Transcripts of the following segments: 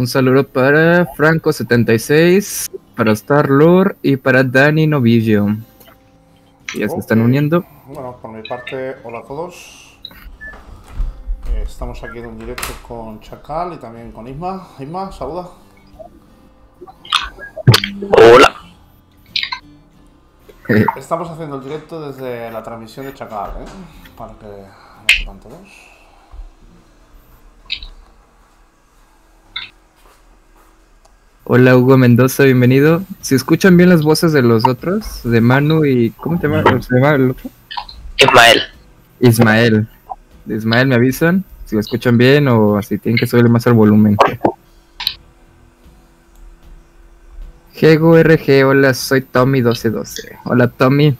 Un saludo para Franco76, para Starlord y para Dani Novillo. Ya se están uniendo. Bueno, por mi parte, hola a todos. Eh, Estamos aquí en un directo con Chacal y también con Isma. Isma, saluda. Hola. Estamos haciendo el directo desde la transmisión de Chacal, ¿eh? Para que lo sepan todos. Hola Hugo Mendoza, bienvenido. Si escuchan bien las voces de los otros, de Manu y... ¿Cómo te llama, se llama el otro? Ismael. Ismael. Ismael me avisan si lo escuchan bien o si tienen que subirle más el volumen. Gego RG, hola, soy Tommy1212. Hola Tommy.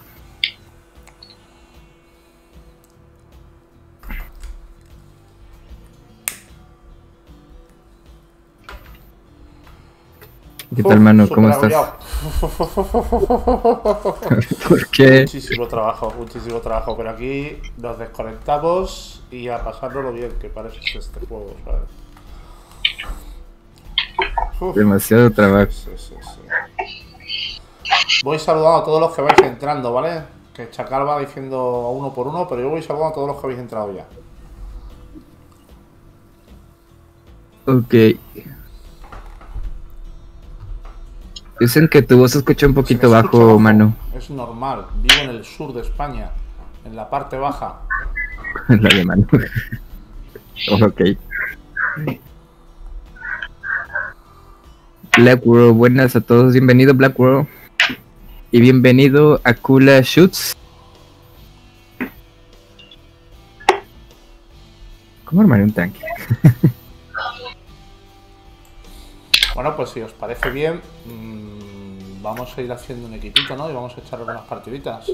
¿Qué tal, mano? ¿Cómo estás? agobiado. ¿Por qué? Muchísimo trabajo, muchísimo trabajo. Pero aquí nos desconectamos y a pasárnoslo bien, que parece este juego, ¿sabes? Uf. Demasiado trabajo. Sí, sí, sí. Voy saludando a todos los que vais entrando, ¿vale? Que Chacal va diciendo uno por uno, pero yo voy saludando a todos los que habéis entrado ya. Ok. Dicen que tu voz se escucha un poquito escucha bajo, mano. Es normal. Vivo en el sur de España, en la parte baja. La de mano. ok. Black World, buenas a todos. Bienvenido, Black World. Y bienvenido a Kula Shoots. ¿Cómo armar un tanque? Bueno, pues si os parece bien, mm, vamos a ir haciendo un equipito, ¿no? Y vamos a echar algunas partiditas.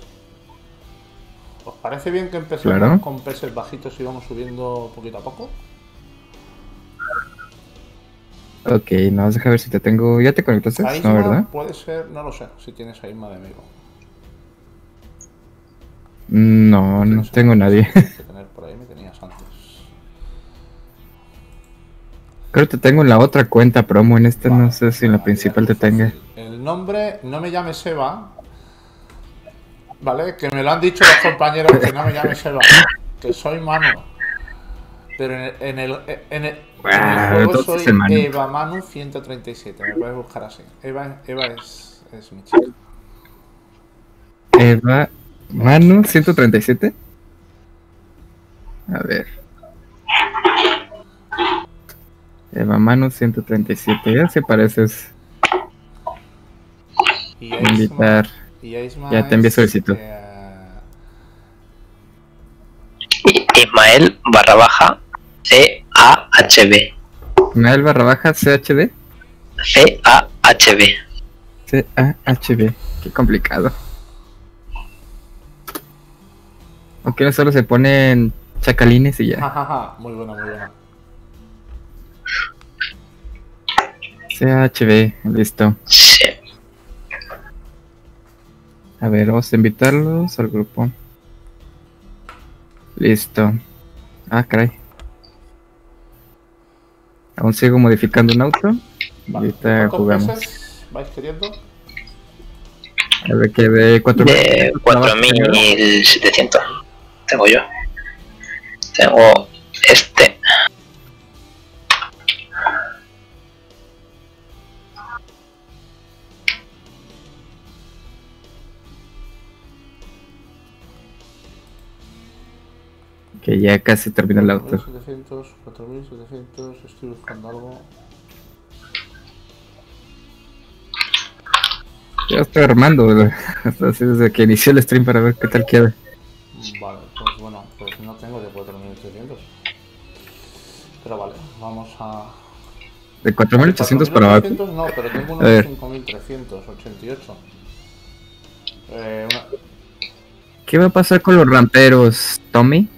¿Os parece bien que empecemos Claro. con peces bajitos y vamos subiendo poquito a poco? Ok, no, vas a dejar ver si te tengo. ¿Ya te conectaste? No, ¿verdad? puede ser, no lo sé, si tienes a Isma de amigo. No, no tengo nadie. tienes que tener por ahí me tenías antes. Creo que te tengo en la otra cuenta promo. En esta no sé si en la principal te tenga. El nombre, no me llames Eva. ¿Vale? Que me lo han dicho los compañeros que no me llames Eva. Que soy Manu. Pero en el, en el, en el, en el juego soy. Eva Manu 137. Me puedes buscar así. Eva, Eva es, es mi chica. Eva Manu 137. A ver. Eva Manu 137. Ya se pareces. Y a Isma- Invitar. y a Isma Ya te envié solicitud. eh, I- Ismael barra baja C-A-H-B. Mael barra baja CHD. C-A-H-B. C-A-H-B. Qué complicado. Aunque no solo se ponen chacalines y ya. jajaja, muy buena, muy buena. CHB. Listo. Sí. A ver, vamos a invitarlos al grupo. Listo. Ah, caray. Aún sigo modificando un auto. Vale. Ahorita ¿Cuántos jugamos. vais queriendo? A ver, que de 4 De 4700. Tengo yo. Tengo este. Que ya casi termina el auto. 4700, 4700, estoy buscando algo. Ya estoy armando. Así desde que inició el stream para ver qué tal queda. Vale, pues bueno, pues no tengo de 4800. Pero vale, vamos a. De 4800 para abajo. 4800 no, pero tengo uno de ver. 5388. Eh, una... ¿Qué va a pasar con los ramperos? ¿Tommy?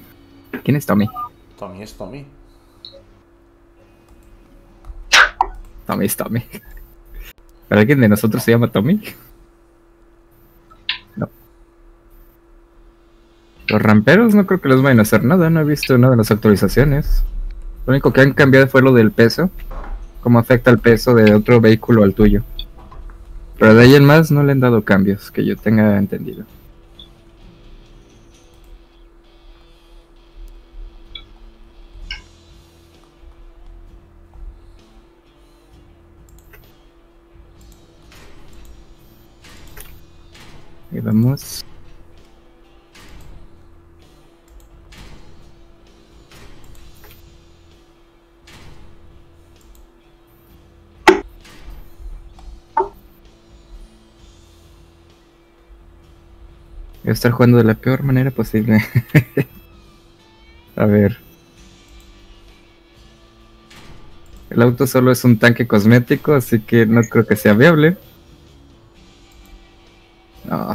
¿Quién es Tommy? Tommy es Tommy. Tommy es Tommy. ¿Para alguien de nosotros se llama Tommy? No. Los ramperos no creo que les vayan a hacer nada, no he visto nada de las actualizaciones. Lo único que han cambiado fue lo del peso. cómo afecta el peso de otro vehículo al tuyo. Pero de ahí en más no le han dado cambios, que yo tenga entendido. Ahí vamos. Voy a estar jugando de la peor manera posible. a ver. El auto solo es un tanque cosmético, así que no creo que sea viable. No.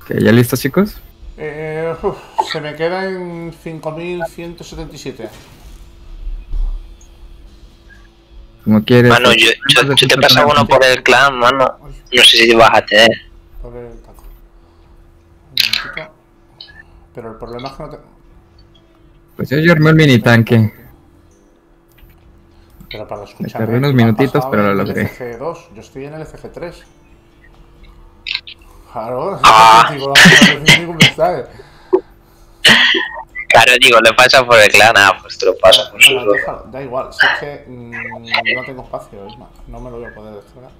Ok, ¿Ya listos chicos? Eh, uf, se me queda en 5177. Como quieres. Mano, yo, yo, yo te he pasado uno por el clan, mano. No sé si vas a tener. Por el taco. Pero el problema es que no te. Pues yo, yo armé el mini tanque. Pero para escuchar. tardé unos minutitos, pero lo logré. El FG2, yo estoy en el FG3. Claro, Ah. digo, no. Claro, digo, le pasa por el clan, ah, pues te lo paso por su déjalo, da igual, si es que mm, no tengo espacio, Isma, no me lo voy a poder descargar.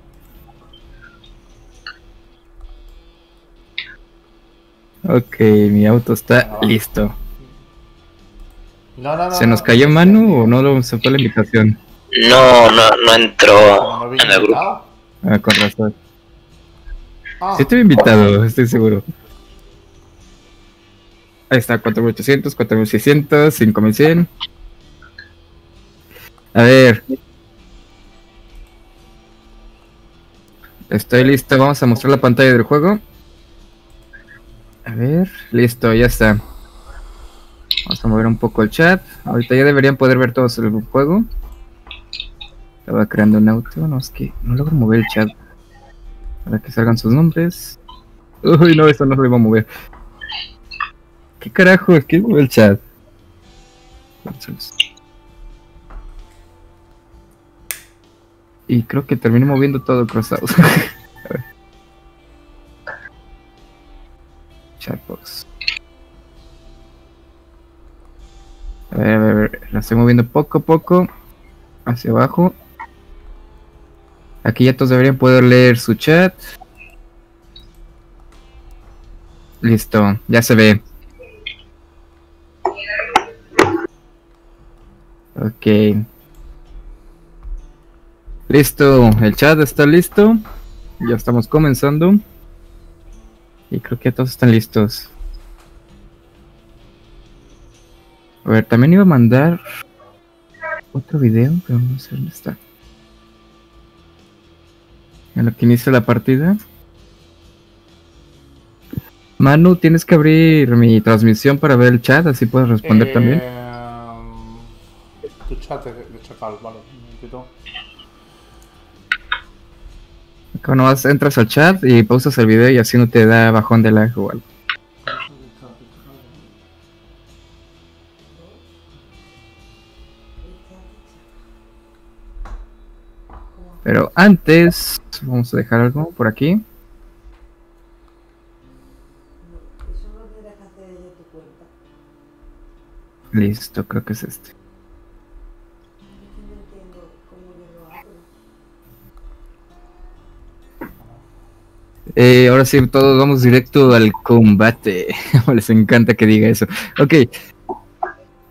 Ok, mi auto está va. listo. No, no, no. ¿Se no, nos cayó Manu o no lo aceptó la invitación? No, no, no entró no en el grupo. invitado. Ah, con razón. Ah, Sí estoy invitado, estoy seguro. Ahí está, 4800, 4600, 5100. A ver. Estoy listo, vamos a mostrar la pantalla del juego. A ver, listo, ya está. Vamos a mover un poco el chat. Ahorita ya deberían poder ver todos el juego. Estaba creando un auto, no es que no logro mover el chat. Para que salgan sus nombres. Uy, no, eso no lo iba a mover. ¿Qué carajo? Es que el chat. Y creo que terminé moviendo todo crossout. a ver. Chatbox. A ver, a ver, a ver. La estoy moviendo poco a poco. Hacia abajo. Aquí ya todos deberían poder leer su chat. Listo, ya se ve. Ok. Listo, el chat está listo. Ya estamos comenzando. Y creo que todos están listos. A ver, también iba a mandar otro video, pero no sé dónde está. En lo que inicia la partida. Manu, tienes que abrir mi transmisión para ver el chat, así puedes responder eh, también. Tu chat de, de chacal, vale. Cuando vas, entras al chat y pausas el video y así no te da bajón de lag o algo. Pero antes, vamos a dejar algo por aquí. Listo, creo que es este. Eh, ahora sí, todos vamos directo al combate. Les encanta que diga eso. Ok.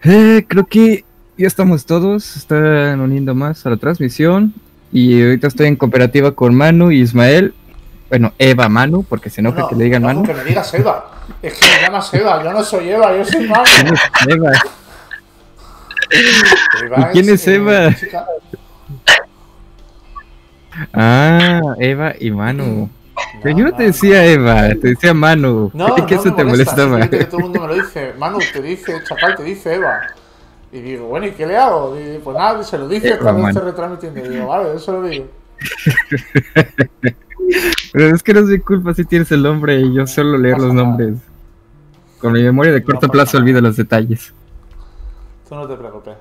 Eh, creo que ya estamos todos. Están uniendo más a la transmisión. Y ahorita estoy en cooperativa con Manu y Ismael. Bueno, Eva Manu, porque se enoja No, que le digan no, Manu. Que me digas Eva. Es que me llamas Eva, yo no soy Eva, yo soy Manu. ¿Quién es Eva? Eva ¿Y quién es eh, Eva? chica. Ah, Eva y Manu. Pero yo no No, te no, decía Eva, te decía Manu. No, ¿Qué no eso me te molesta, molestaba? que todo el mundo me lo dice. Manu, te dice, Chacal, te dice Eva. Y digo, bueno, ¿y qué le hago? Y pues nada, se lo dice Eva, cuando esté retransmitiendo. Y digo, vale, eso lo digo. Pero es que no es mi culpa si tienes el nombre y yo solo leer los nombres. Con mi memoria de corto plazo olvido los detalles. Tú no te preocupes.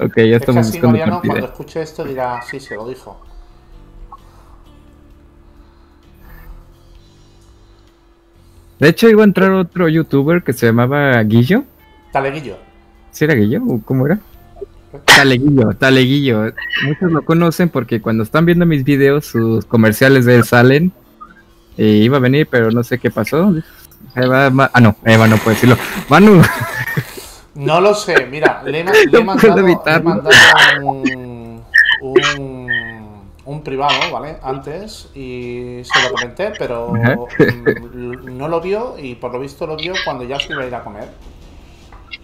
Ok, ya Es estamos buscando Mariano cuando partida. escuche esto dirá, sí, se lo dijo. De hecho, iba a entrar otro youtuber que se llamaba Guillo. Taleguillo. ¿Sí era Guillo? ¿O cómo era? Taleguillo, Taleguillo. Muchos lo conocen porque cuando están viendo mis videos, sus comerciales de él salen. E iba a venir, pero no sé qué pasó. Eva, Ma- ah, no, Eva no puede decirlo. Manu, No lo sé, mira, le le he No mandado, le he mandado un, un, un privado, ¿vale? Antes y se lo comenté, pero mm, no lo vio y por lo visto lo vio cuando ya se iba a ir a comer.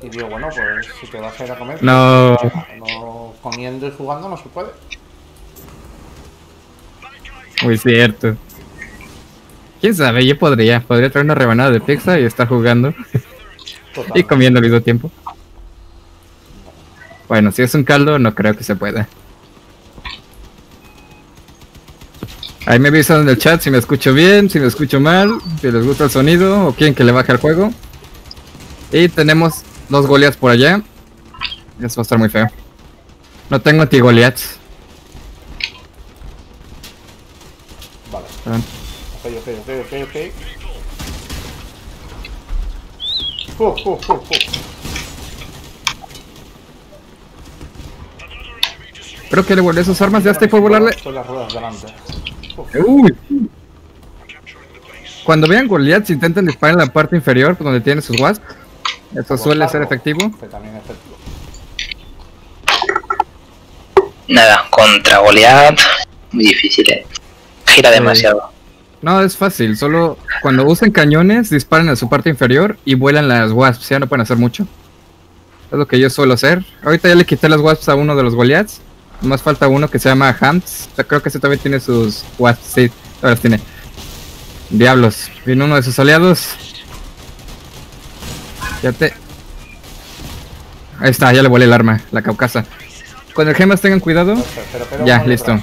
Y digo, bueno, pues si te vas a ir a comer, No. no comiendo y jugando no se puede. muy cierto. ¿Quién sabe? Yo podría. Podría traer una rebanada de pizza y estar jugando Total. y comiendo al mismo tiempo. Bueno, si es un caldo, no creo que se pueda. Ahí me avisan en el chat si me escucho bien, si me escucho mal, si les gusta el sonido o quieren que le baje el juego. Y tenemos dos Goliaths por allá. Eso va a estar muy feo. No tengo anti-Goliaths. Vale. Ah, Ok, ok, ok, ok, ok. Uh, uh, uh. Creo que le volé sus armas, ya estoy por volarle. Con las ruedas delante. Uy. Cuando vean Goliaths, intenten disparar en la parte inferior donde tiene sus wasps. Eso suele ser efectivo. Que también efectivo. Nada, contra Goliath. Muy difícil, eh. Gira demasiado. No, es fácil. Solo cuando usen cañones, disparan a su parte inferior y vuelan las wasps. Ya no pueden hacer mucho. Es lo que yo suelo hacer. Ahorita ya le quité las wasps a uno de los Goliaths. Más falta uno que se llama Hams. Yo Creo que ese también tiene sus wasps. Sí, ahora las tiene. Diablos. Viene uno de sus aliados. Ya te. Ahí está, ya le volé el arma, la caucasa. Con el gemas tengan cuidado. Pero, pero, pero Ya, listo. ¿eh?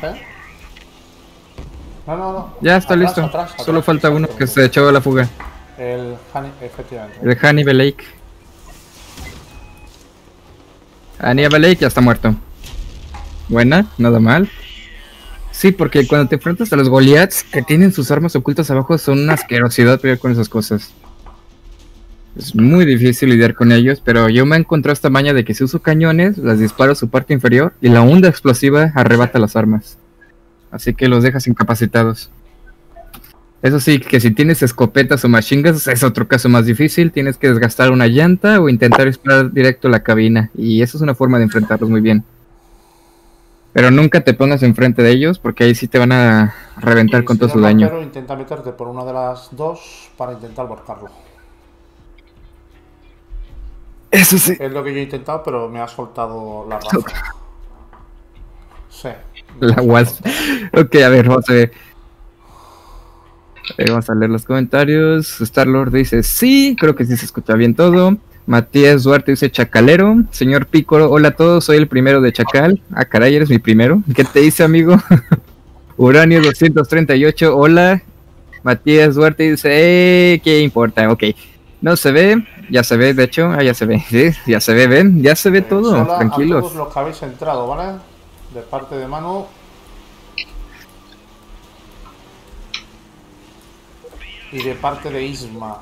No, no, no. Ya está Atrás, listo. atrás, Solo falta uno que se echó a la fuga. El Honey, efectivamente. El Hannibal Lake. Hannibal Lake ya está muerto. Buena, nada mal. Sí, porque cuando te enfrentas a los Goliaths que tienen sus armas ocultas abajo son una asquerosidad pelear con esas cosas. Es muy difícil lidiar con ellos, pero yo me he encontrado esta maña de que si uso cañones, las disparo a su parte inferior y la onda explosiva arrebata las armas. Así que los dejas incapacitados. Eso sí, que si tienes escopetas o machingas es otro caso más difícil. Tienes que desgastar una llanta o intentar disparar directo a la cabina. Y eso es una forma de enfrentarlos muy bien. Pero nunca te pongas enfrente de ellos porque ahí sí te van a reventar Y con todo su daño. intenta meterte por una de las dos para intentar volcarlo. Eso sí. Es lo que yo he intentado, pero me ha soltado la raza. Sí. La soltado. Ok, a ver, vamos a ver. Eh, vamos a leer los comentarios. Star-Lord dice sí, creo que sí se escucha bien todo. Matías Duarte dice chacalero. Señor Pícoro, hola a todos, soy el primero de Chacal. Ah, caray, eres mi primero. ¿Qué te dice, amigo? Uranio 238, hola. Matías Duarte dice, eh, ¿qué importa? Ok. No se ve, ya se ve, de hecho, ah, ya se ve, sí, ya se ve, ven, ya se ve Eh, todo, hola A tranquilos. todos los que habéis entrado, ¿vale? De parte de Manu. Y de parte de Isma.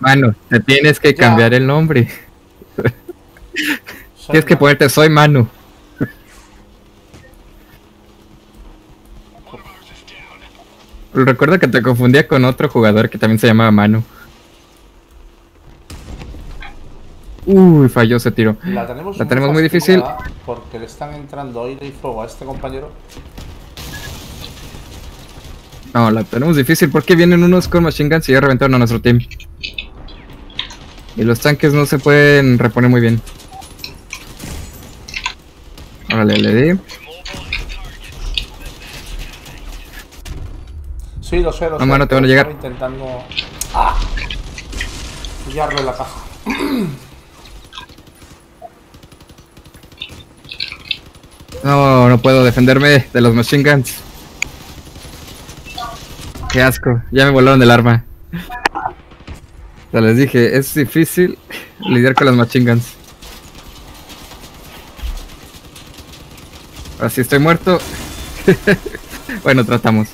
Mano, te tienes que Ya. cambiar el nombre. Tienes que ponerte soy Manu. Recuerda que te confundía con otro jugador que también se llamaba Manu. Uy, falló ese tiro. La tenemos, La tenemos muy difícil. Porque le están entrando aire y fuego a este compañero. No, la tenemos difícil porque vienen unos con machine guns y ya reventaron a nuestro team. Y los tanques no se pueden reponer muy bien. Órale, le di. Sí, lo sé, lo No, sé. mano, te van a llegar. intentando. ¡Ah! Pillarlo en la caja. No, no puedo defenderme de los machine guns. Qué asco, ya me volaron el arma. O sea, les dije, es difícil lidiar con las machine guns. Ahora sí estoy muerto. bueno, tratamos.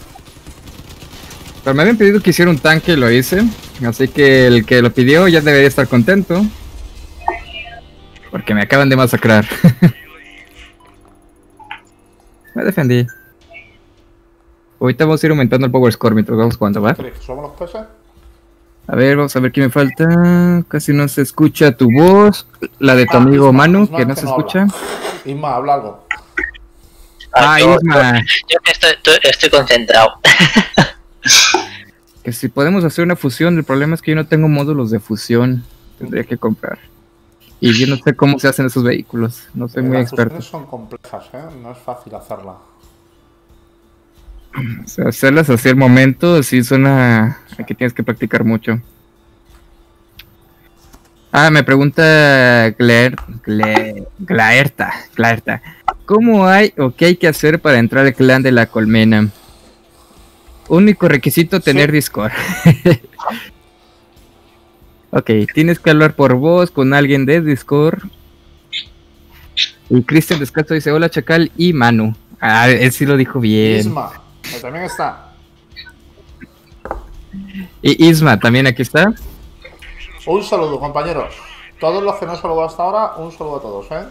Pero me habían pedido que hiciera un tanque y lo hice. Así que el que lo pidió ya debería estar contento. Porque me acaban de masacrar. me defendí. Ahorita vamos a ir aumentando el power score mientras vamos jugando, ¿va? A ver, vamos a ver qué me falta. Casi no se escucha tu voz. La de tu Ah, amigo Isma, Manu, Isma que no que se no habla. escucha. Isma, habla algo. Ah, yo, Isma. yo estoy concentrado. Que si podemos hacer una fusión, el problema es que yo no tengo módulos de fusión. Tendría que comprar. Y yo no sé cómo se hacen esos vehículos. No soy muy Las experto. son complejas, ¿eh? No es fácil hacerla. O sea, hacerlas así al momento, sí suena a que tienes que practicar mucho. Ah, me pregunta Claire, Glaerta. ¿Cómo hay o qué hay que hacer para entrar al clan de la colmena? Único requisito, tener Sí. Discord. ok, tienes que hablar por voz con alguien de Discord. Y Cristian Descalzo dice, hola Chacal y Manu. Ah, él sí lo dijo bien. Isma, que también está. Y Isma también aquí está. Un saludo, compañeros. Todos los que no he saludado hasta ahora, un saludo a todos, ¿eh?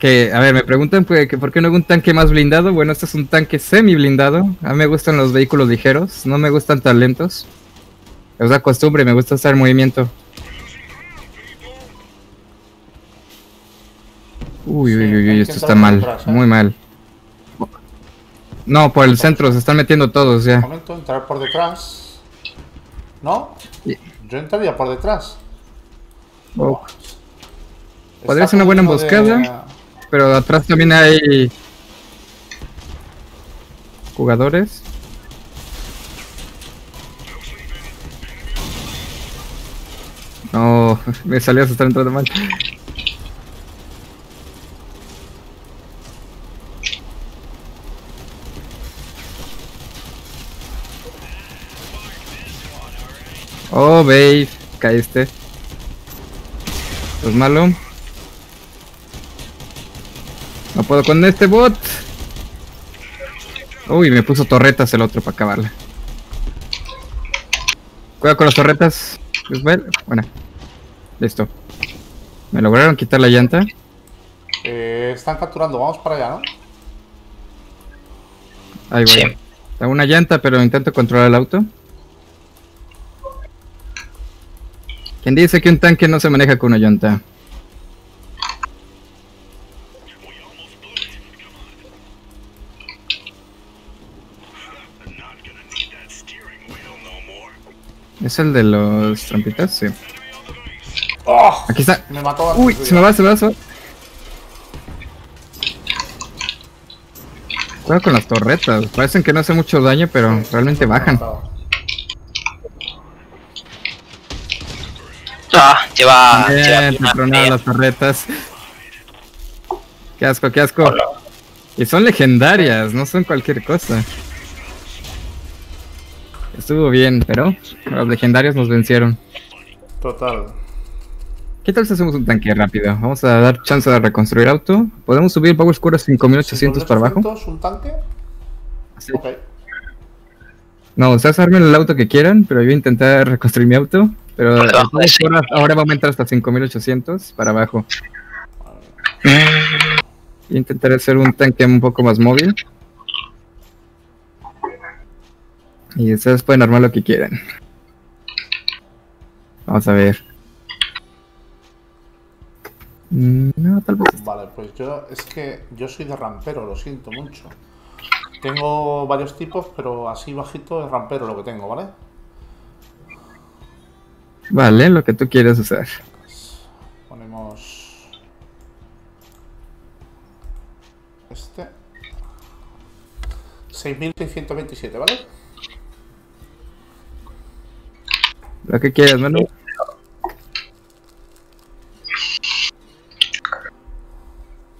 Que, a ver, me preguntan pues, que por qué no hay un tanque más blindado. Bueno, este es un tanque semi blindado. A mí me gustan los vehículos ligeros, no me gustan tan lentos. Es la costumbre, me gusta estar en movimiento. Uy, uy, uy, uy, esto está mal, ¿eh? muy mal. No, por el centro, se están metiendo todos ya. momento, entrar por detrás. ¿No? Yo entraría por detrás. Oh, Podría ser una buena emboscada. Pero atrás también hay jugadores. No, me salió a estar entrando mal. Oh, babe, caíste. Pues malo. No puedo con este bot. Uy, me puso torretas el otro para acabarla. Cuidado con las torretas. Bueno. Listo. Me lograron quitar la llanta. Eh, están capturando, vamos para allá, ¿no? Ahí voy. Sí. Está una llanta, pero intento controlar el auto. ¿Quién dice que un tanque no se maneja con una llanta? ¿Es el de los trampitas? Sí. ¡Oh! Aquí está. Me mató Uy, se me va, se me va, se me va. Cuidado con las torretas. Parecen que no hacen mucho daño, pero realmente bajan. Ah, lleva. Bien, lleva las torretas. Qué asco, qué asco. Y son legendarias, no son cualquier cosa. Estuvo bien, pero los legendarios nos vencieron. Total. ¿Qué tal si hacemos un tanque rápido? Vamos a dar chance de reconstruir auto. ¿Podemos subir el Power Score a 5800 para abajo? 5.800, ¿Un tanque? Sí. Ok. No, ustedes armen el auto que quieran, pero yo voy a intentar reconstruir mi auto. Pero el Power Score ahora va a aumentar hasta 5800 para abajo. Voy a intentar hacer un tanque un poco más móvil. Y ustedes pueden armar lo que quieran. Vamos a ver. Mm, No, tal vez. Vale, pues yo es que yo soy de rampero, lo siento mucho. Tengo varios tipos, pero así bajito es rampero lo que tengo, ¿vale? Vale, lo que tú quieras hacer. Ponemos este 6627, ¿vale? Lo que quieras, mano.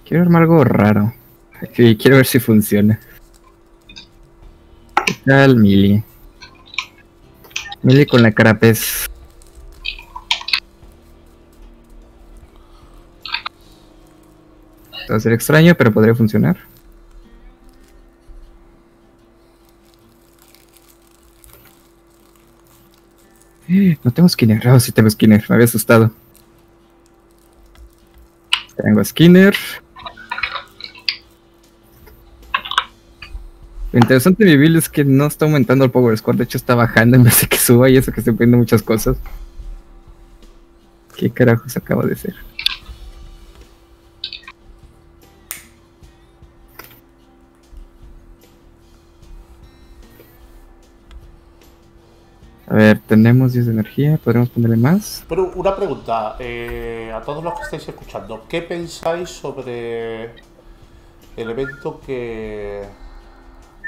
Quiero armar algo raro. Y quiero ver si funciona. ¿Qué tal, Mili? Mili con la cara pez. Va a ser extraño, pero podría funcionar. No tengo Skinner. Oh, sí tengo Skinner. Me había asustado. Tengo Skinner. Lo interesante de mi build es que no está aumentando el Power Score. De hecho, está bajando en vez de que suba. Y eso que estoy poniendo muchas cosas. ¿Qué carajos acaba de ser? A ver, tenemos 10 de energía, podremos ponerle más. Pero una pregunta, eh, a todos los que estáis escuchando, ¿qué pensáis sobre el evento que,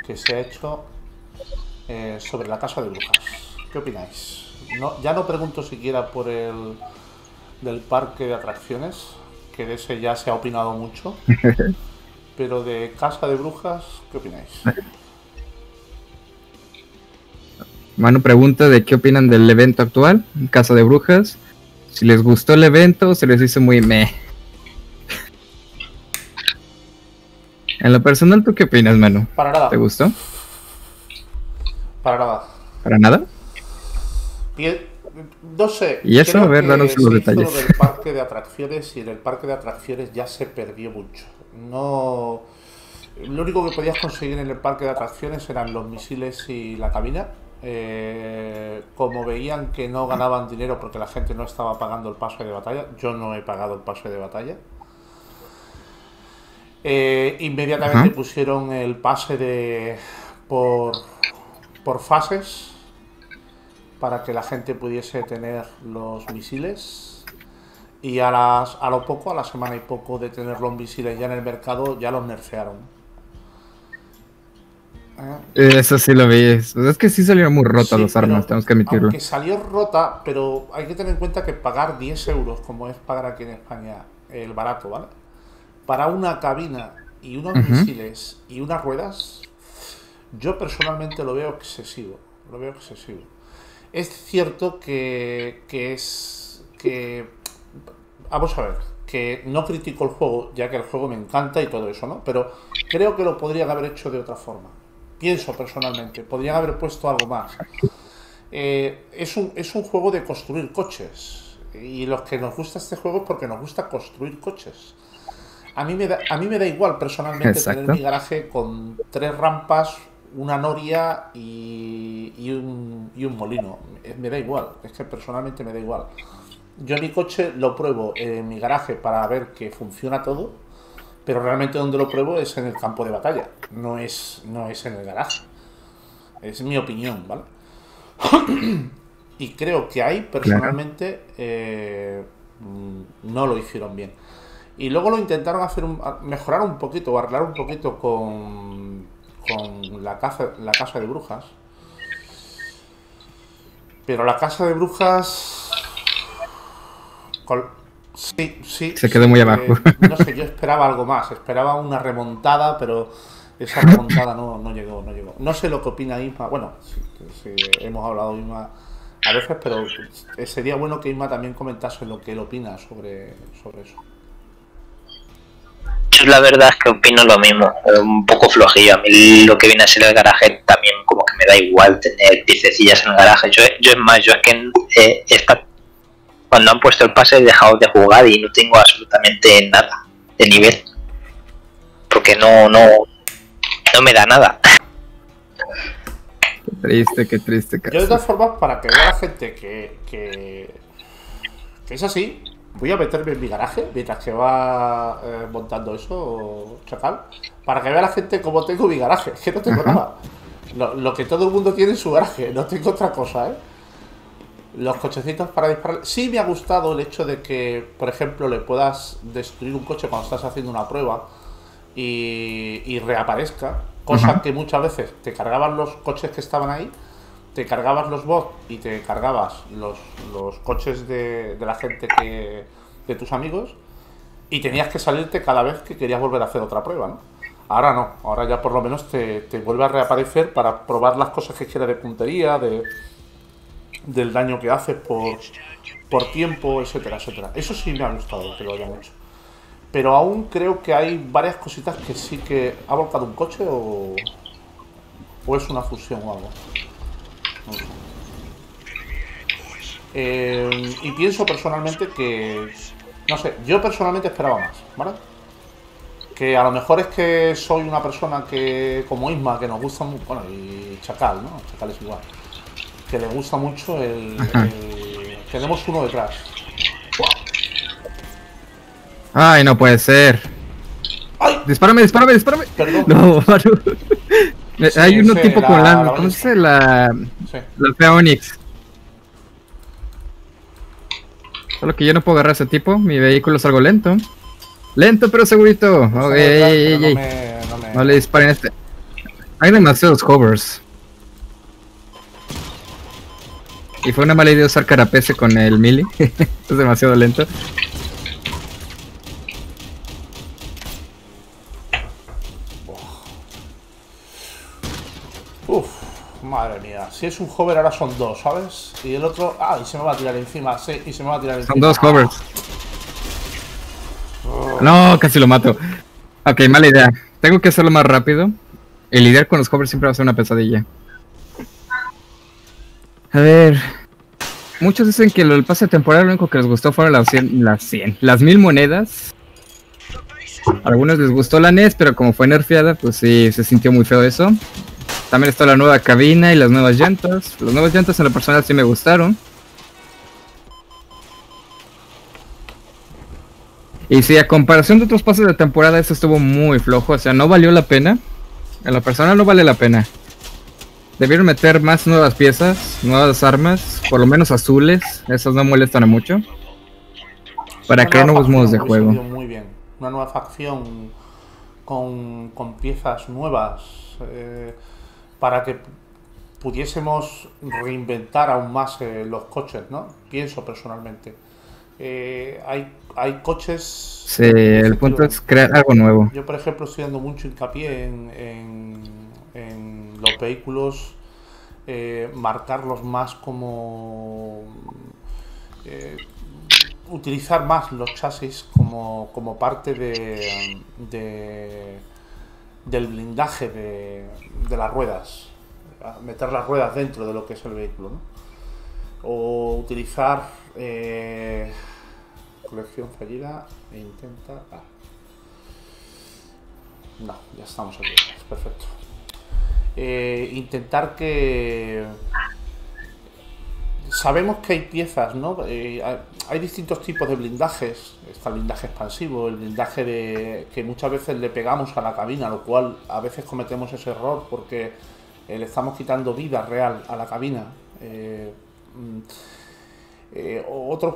que se ha hecho eh, sobre la casa de brujas? ¿Qué opináis? No, ya no pregunto siquiera por el del parque de atracciones, que de ese ya se ha opinado mucho, pero de casa de brujas, ¿qué opináis? Manu pregunta de qué opinan del evento actual, Casa de Brujas. Si les gustó el evento o se les hizo muy meh. En lo personal, ¿tú qué opinas, Manu? Para nada, ¿Te gustó? para nada. ¿Para nada? No sé. ¿Y eso? A ver, danos los hizo detalles. lo del parque de atracciones y en el parque de atracciones ya se perdió mucho. No. Lo único que podías conseguir en el parque de atracciones eran los misiles y la cabina. Eh, como veían que no ganaban dinero porque la gente no estaba pagando el pase de batalla, yo no he pagado el pase de batalla. Eh, inmediatamente Ajá. pusieron el pase de por, por fases para que la gente pudiese tener los misiles y a, las, a lo poco, a la semana y poco de tener los misiles ya en el mercado, ya los nerfearon. Eh, Eso sí lo vi. Pues es que sí salieron muy rotas Sí, las armas, pero tenemos que admitirlo. Aunque salió rota, pero hay que tener en cuenta que pagar 10 euros, como es pagar aquí en España el barato, ¿vale? Para una cabina y unos misiles y unas ruedas, yo personalmente lo veo excesivo. Lo veo excesivo. Es cierto que, que es. que. Vamos a ver. Que no critico el juego, ya que el juego me encanta y todo eso, ¿no? Pero creo que lo podrían haber hecho de otra forma. Pienso personalmente, podrían haber puesto algo más. Eh, es, un, es un juego de construir coches. Y los que nos gusta este juego es porque nos gusta construir coches. A mí me da, a mí me da igual personalmente Exacto. tener mi garaje con tres rampas, una noria y, y un, y un molino. Eh, Me da igual, es que personalmente me da igual. Yo mi coche lo pruebo en mi garaje para ver que funciona todo, pero realmente donde lo pruebo es en el campo de batalla, no es, no es en el garaje. Es mi opinión, ¿vale? y creo que ahí personalmente eh, mm, no lo hicieron bien. Y luego lo intentaron hacer un- mejorar un poquito o arreglar un poquito con, con la, casa, la casa de brujas. Pero la casa de brujas... con- sí, sí. Se quedó muy eh, abajo. no sé, yo esperaba algo más. Esperaba una remontada, pero esa remontada no, no llegó, no llegó. No sé lo que opina Isma. Bueno, sí, sí, hemos hablado Isma a veces, pero sería bueno que Isma también comentase lo que él opina sobre, sobre eso. Yo la verdad es que opino lo mismo, eh, un poco flojillo. A mí lo que viene a ser el garaje también como que me da igual tener piececillas en el garaje. Yo, yo es más, yo es que eh, esta- cuando han puesto el pase he dejado de jugar y no tengo absolutamente nada de nivel. Porque no, no, no me da nada. Qué triste, qué triste. Yo de todas formas, para que vea la gente que, que, que es así, voy a meterme en mi garaje mientras que va eh, montando eso, chacal, para que vea la gente cómo tengo mi garaje. Es que no tengo Ajá. nada. Lo, lo que todo el mundo tiene en su garaje, no tengo otra cosa, ¿eh? Los cochecitos para disparar. Sí me ha gustado el hecho de que, por ejemplo, le puedas destruir un coche cuando estás haciendo una prueba y, y reaparezca. Cosa que muchas veces te cargaban los coches que estaban ahí te cargabas los bots y te cargabas los, los coches de, de la gente que. de tus amigos. Y tenías que salirte cada vez que querías volver a hacer otra prueba, ¿no? Ahora no, ahora ya por lo menos te, te vuelve a reaparecer para probar las cosas que quieras de puntería, de, del daño que haces por, por tiempo, etcétera, etcétera. Eso sí me ha gustado que lo hayan hecho. Pero aún creo que hay varias cositas que sí que... ¿Ha volcado un coche o, o es una fusión o algo? No sé. Eh, y pienso personalmente que... No sé, yo personalmente esperaba más, ¿vale? Que a lo mejor es que soy una persona que, como Isma, que nos gusta mucho... Bueno, y Chacal, ¿no? Chacal es igual. Que le gusta mucho el... el- tenemos uno detrás. Ay, no puede ser. ¡Ay! Dispárame, dispárame, dispárame. Perdón. No, Maru. Sí, Hay uno tipo la- con la. la ¿Cómo se? La. Sí. La fea Onix. Solo que yo no puedo agarrar a ese tipo. Mi vehículo es algo lento. Lento pero segurito. Detrás, ey, pero ey, no ey. me- no me- No le disparen a este. Hay demasiados covers. Y fue una mala idea usar carapece con el mili. es demasiado lento. Uf, madre mía. Si es un hover ahora son dos, ¿sabes? Y el otro... Ah, y se me va a tirar encima. Sí, y se me va a tirar encima. Son dos Ah, covers. No, casi lo mato. Ok, mala idea. Tengo que hacerlo más rápido. El lidiar con los covers siempre va a ser una pesadilla. A ver. Muchos dicen que del pase temporal lo único que les gustó fueron las 100, las 100, las 1000 monedas. A algunos les gustó la NES, pero como fue nerfeada, pues sí, se sintió muy feo eso. También está la nueva cabina y las nuevas llantas. Las nuevas llantas en lo personal sí me gustaron. Y sí, a comparación de otros pases de temporada, este estuvo muy flojo. O sea, no valió la pena. En lo personal no vale la pena. Debieron meter más nuevas piezas, nuevas armas, por lo menos azules. Esas no molestan a mucho. Para crear nuevos modos de juego. Muy bien. Una nueva facción con, con piezas nuevas eh, para que pudiésemos reinventar aún más eh, los coches, ¿no? Pienso personalmente. Eh, hay, hay coches... Sí, el punto es crear algo nuevo. Yo, por ejemplo, estoy dando mucho hincapié en, en, en los vehículos, eh, marcarlos más como... eh, utilizar más los chasis como, como parte de, de- del blindaje de, de las ruedas. Meter las ruedas dentro de lo que es el vehículo. O utilizar eh, colección fallida e intenta... ah. No, ya estamos aquí. Perfecto. Eh, intentar que... Sabemos que hay piezas, ¿no? Eh, hay, distintos tipos de blindajes. Está el blindaje expansivo, el blindaje de que muchas veces le pegamos a la cabina, lo cual a veces cometemos ese error porque eh, le estamos quitando vida real a la cabina. Eh, mm, eh, otros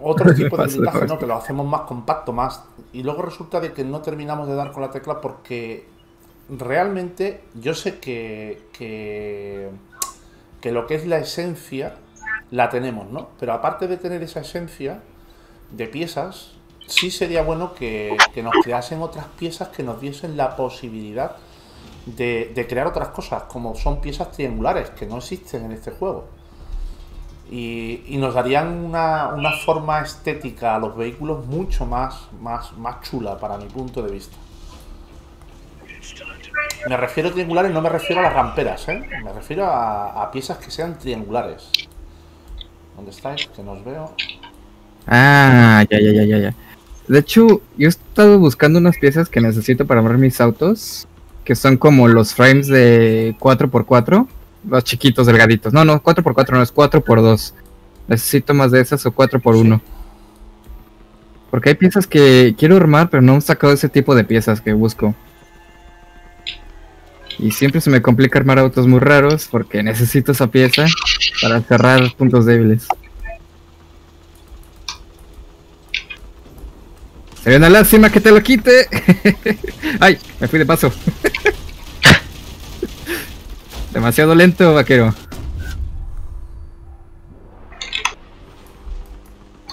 otros tipos de blindaje, ¿no? Que lo hacemos más compacto, más. Y luego resulta de que no terminamos de dar con la tecla porque realmente yo sé que, que, lo que es la esencia la tenemos, ¿no? Pero aparte de tener esa esencia de piezas, sí sería bueno que, que nos creasen otras piezas que nos diesen la posibilidad de, de crear otras cosas, como son piezas triangulares que no existen en este juego. Y, y nos darían una, una forma estética a los vehículos mucho más, más, más chula para mi punto de vista. Me refiero a triangulares, no me refiero a las ramperas, ¿eh? Me refiero a, a piezas que sean triangulares. ¿Dónde estáis? Que nos veo. Ah, ya, ya, ya, ya, ya. De hecho, yo he estado buscando unas piezas que necesito para armar mis autos, que son como los frames de 4x4, los chiquitos, delgaditos. No, no, 4x4 no, es 4x2. Necesito más de esas o 4x1. Porque hay piezas que quiero armar, pero no he sacado ese tipo de piezas que busco. Y siempre se me complica armar autos muy raros porque necesito esa pieza para cerrar puntos débiles. Sería una lástima que te lo quite. Ay, me fui de paso. Demasiado lento, vaquero.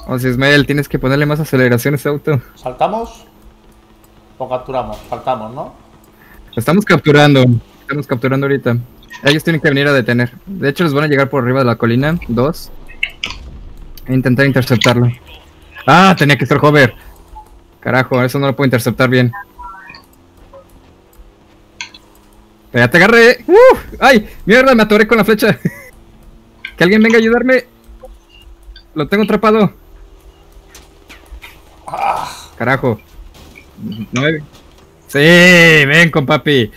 O sea, Ismael, tienes que ponerle más aceleración a ese auto. ¿Saltamos? ¿O capturamos? Saltamos, ¿no? Estamos capturando. Estamos capturando ahorita. Ellos tienen que venir a detener. De hecho, les van a llegar por arriba de la colina. Dos. E intentar interceptarlo. Ah, tenía que ser hover. Carajo, eso no lo puedo interceptar bien. Pero ya te agarré. ¡Uh! ¡Ay! ¡Mierda! Me atoré con la flecha. que alguien venga a ayudarme. Lo tengo atrapado. Carajo. No me- Sí, ven con papi.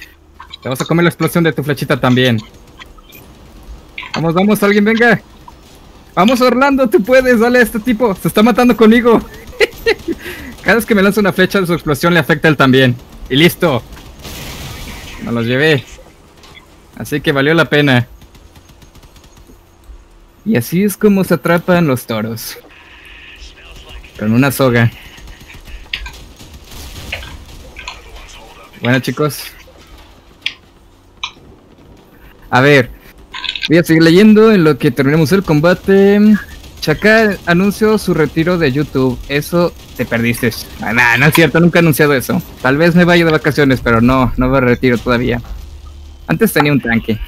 Te vas a comer la explosión de tu flechita también. Vamos, vamos, alguien venga. Vamos, Orlando, tú puedes, dale a este tipo. Se está matando conmigo. Cada vez que me lanza una flecha de su explosión le afecta a él también. Y listo. Me los llevé. Así que valió la pena. Y así es como se atrapan los toros. Con una soga. Bueno chicos. A ver. Voy a seguir leyendo en lo que terminemos el combate. Chacal anunció su retiro de YouTube. Eso te perdiste. Ah, nah, no es cierto, nunca he anunciado eso. Tal vez me vaya de vacaciones, pero no, no me retiro todavía. Antes tenía un tanque.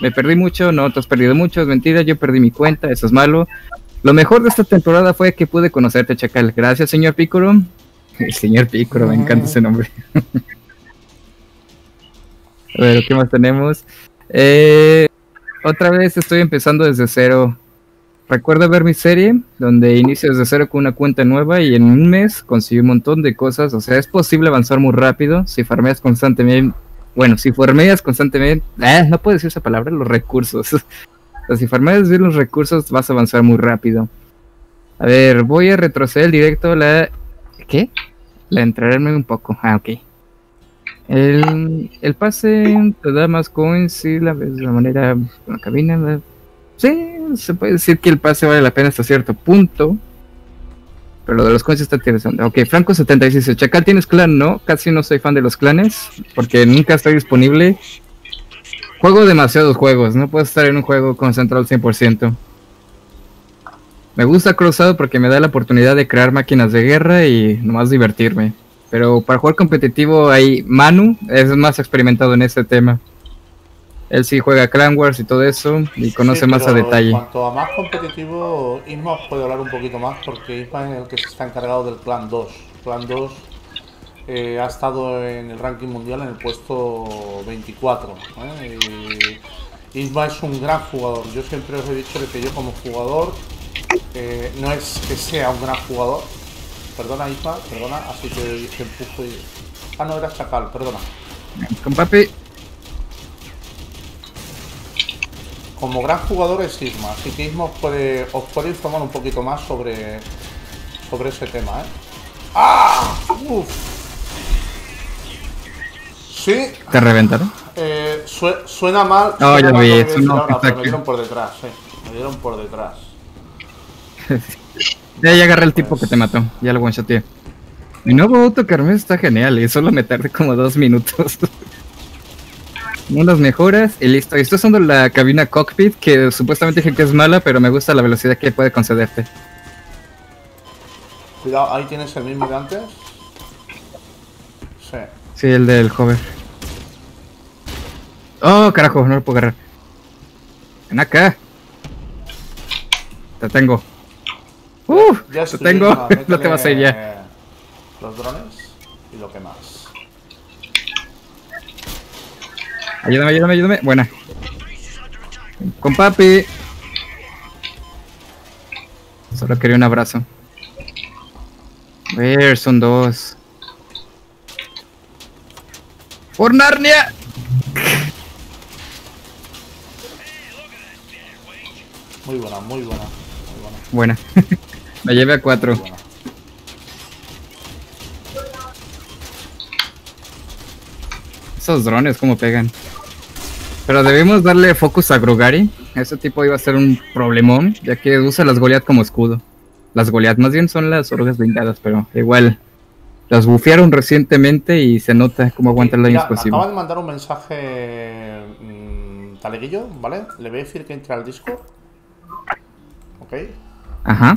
Me perdí mucho, no, tú has perdido mucho, es mentira, yo perdí mi cuenta, eso es malo. Lo mejor de esta temporada fue que pude conocerte, Chacal. Gracias, señor Picoro. El señor Picoro, me encanta ese nombre. A ver, ¿qué más tenemos? Eh, otra vez estoy empezando desde cero. Recuerdo ver mi serie, donde inicio desde cero con una cuenta nueva y en un mes conseguí un montón de cosas. O sea, es posible avanzar muy rápido si farmeas constantemente. Bueno, si farmeas constantemente. Ah, no puedo decir esa palabra, los recursos. o sea, si farmeas bien los recursos, vas a avanzar muy rápido. A ver, voy a retroceder directo la. ¿Qué? La entrarme un poco. Ah, ok. El, el pase te da más coins si la ves de la manera la cabina. Sí, se puede decir que el pase vale la pena hasta cierto punto. Pero lo de los coins está interesante. Ok, Franco 76 dice, Chacal, ¿tienes clan? No, casi no soy fan de los clanes. Porque nunca estoy disponible. Juego demasiados juegos, no puedo estar en un juego concentrado al 100%. Me gusta Cruzado porque me da la oportunidad de crear máquinas de guerra y nomás divertirme. Pero para jugar competitivo hay Manu, es más experimentado en este tema. Él sí juega Clan Wars y todo eso y conoce Sí, más a detalle. En cuanto a más competitivo, Isma os puede hablar un poquito más porque Isma es el que se está encargado del Clan 2. Clan 2 eh, ha estado en el ranking mundial en el puesto 24. ¿eh? Y Isma es un gran jugador. Yo siempre os he dicho que yo como jugador eh, no es que sea un gran jugador. Perdona Isma, perdona, así que te empujo y... Ah, no, era Chacal, perdona. Con papi, Como gran jugador es Isma, así que Isma os puede, os puede informar un poquito más sobre, sobre ese tema, ¿eh? ¡Ah! ¡Uf! Sí, ¿te reventaron? eh, sue- suena mal. No, suena ya mal vi, eso no, ahora, exacto. me dieron por detrás, sí. Me dieron por detrás. Ya, ya agarré el tipo que te mató, ya lo one-shoteé. Mi nuevo auto Carmen está genial y solo me tardé como dos minutos. Unas mejoras y listo. Estoy usando la cabina cockpit que supuestamente dije que es mala, pero me gusta la velocidad que puede concederte. Cuidado, ahí tienes el mismo de antes. Sí. Sí, el del hover. Oh, carajo, no lo puedo agarrar. Ven acá. Te tengo. Uh, Ya estoy, tengo. Isma, no te vas a ir ya. métele Los drones y lo que más. Ayúdame, ayúdame, ayúdame. Buena. Con papi. Solo quería un abrazo. Ver, son dos. ¡Por Narnia! Muy buena, muy buena. Muy buena. Buena. Me llevé a cuatro. Esos drones, cómo pegan. Pero debemos darle focus a Grugari. Ese tipo iba a ser un problemón, ya que usa las Goliath como escudo. Las Goliath más bien son las orugas blindadas, pero igual. Las bufearon recientemente y se nota cómo aguanta el daño Mira, me explosivo. acaba de mandar un mensaje mm, Taleguillo, ¿vale? Le voy a decir que entre al Discord. Ok. Ajá.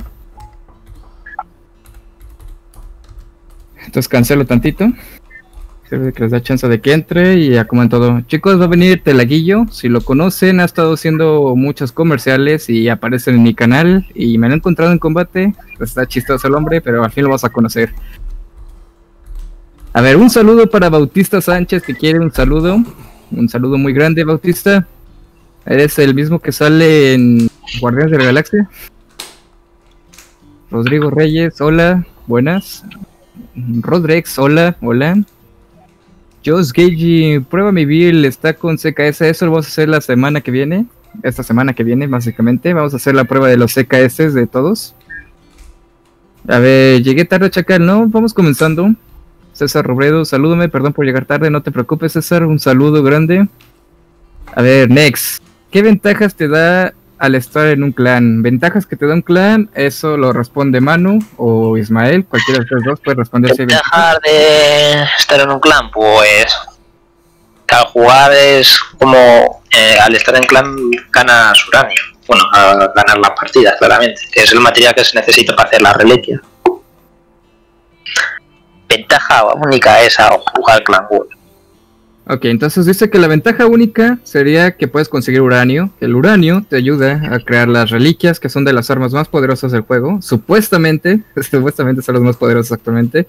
Entonces cancelo tantito. Sirve que les da chance de que entre y en todo. Chicos, va a venir Telaguillo. Si lo conocen, ha estado haciendo muchos comerciales y aparece en mi canal. Y me lo he encontrado en combate. Pues está chistoso el hombre, pero al fin lo vas a conocer. A ver, un saludo para Bautista Sánchez que quiere un saludo. Un saludo muy grande, Bautista. Eres el mismo que sale en Guardianes de la Galaxia. Rodrigo Reyes, hola, buenas. Rodrex, hola, hola. Josh Gage, prueba mi bill, está con CKS, eso lo vamos a hacer la semana que viene. Esta semana que viene, básicamente. Vamos a hacer la prueba de los CKS de todos. A ver, llegué tarde, Chacal, ¿no? Vamos comenzando. César Robredo, salúdame, perdón por llegar tarde, no te preocupes, César, un saludo grande. A ver, next. ¿Qué ventajas te da al estar en un clan? Ventajas que te da un clan, eso lo responde Manu o Ismael, cualquiera de los dos puede responder ventajas. De estar en un clan, pues al jugar es como eh, al estar en clan ganas uranio. Bueno, a ganar las partidas, claramente, que es el material que se necesita para hacer la reliquia. Ventaja única es a jugar clan. Ok, entonces dice que la ventaja única sería que puedes conseguir uranio. El uranio te ayuda a crear las reliquias, que son de las armas más poderosas del juego. Supuestamente, supuestamente son las más poderosas actualmente.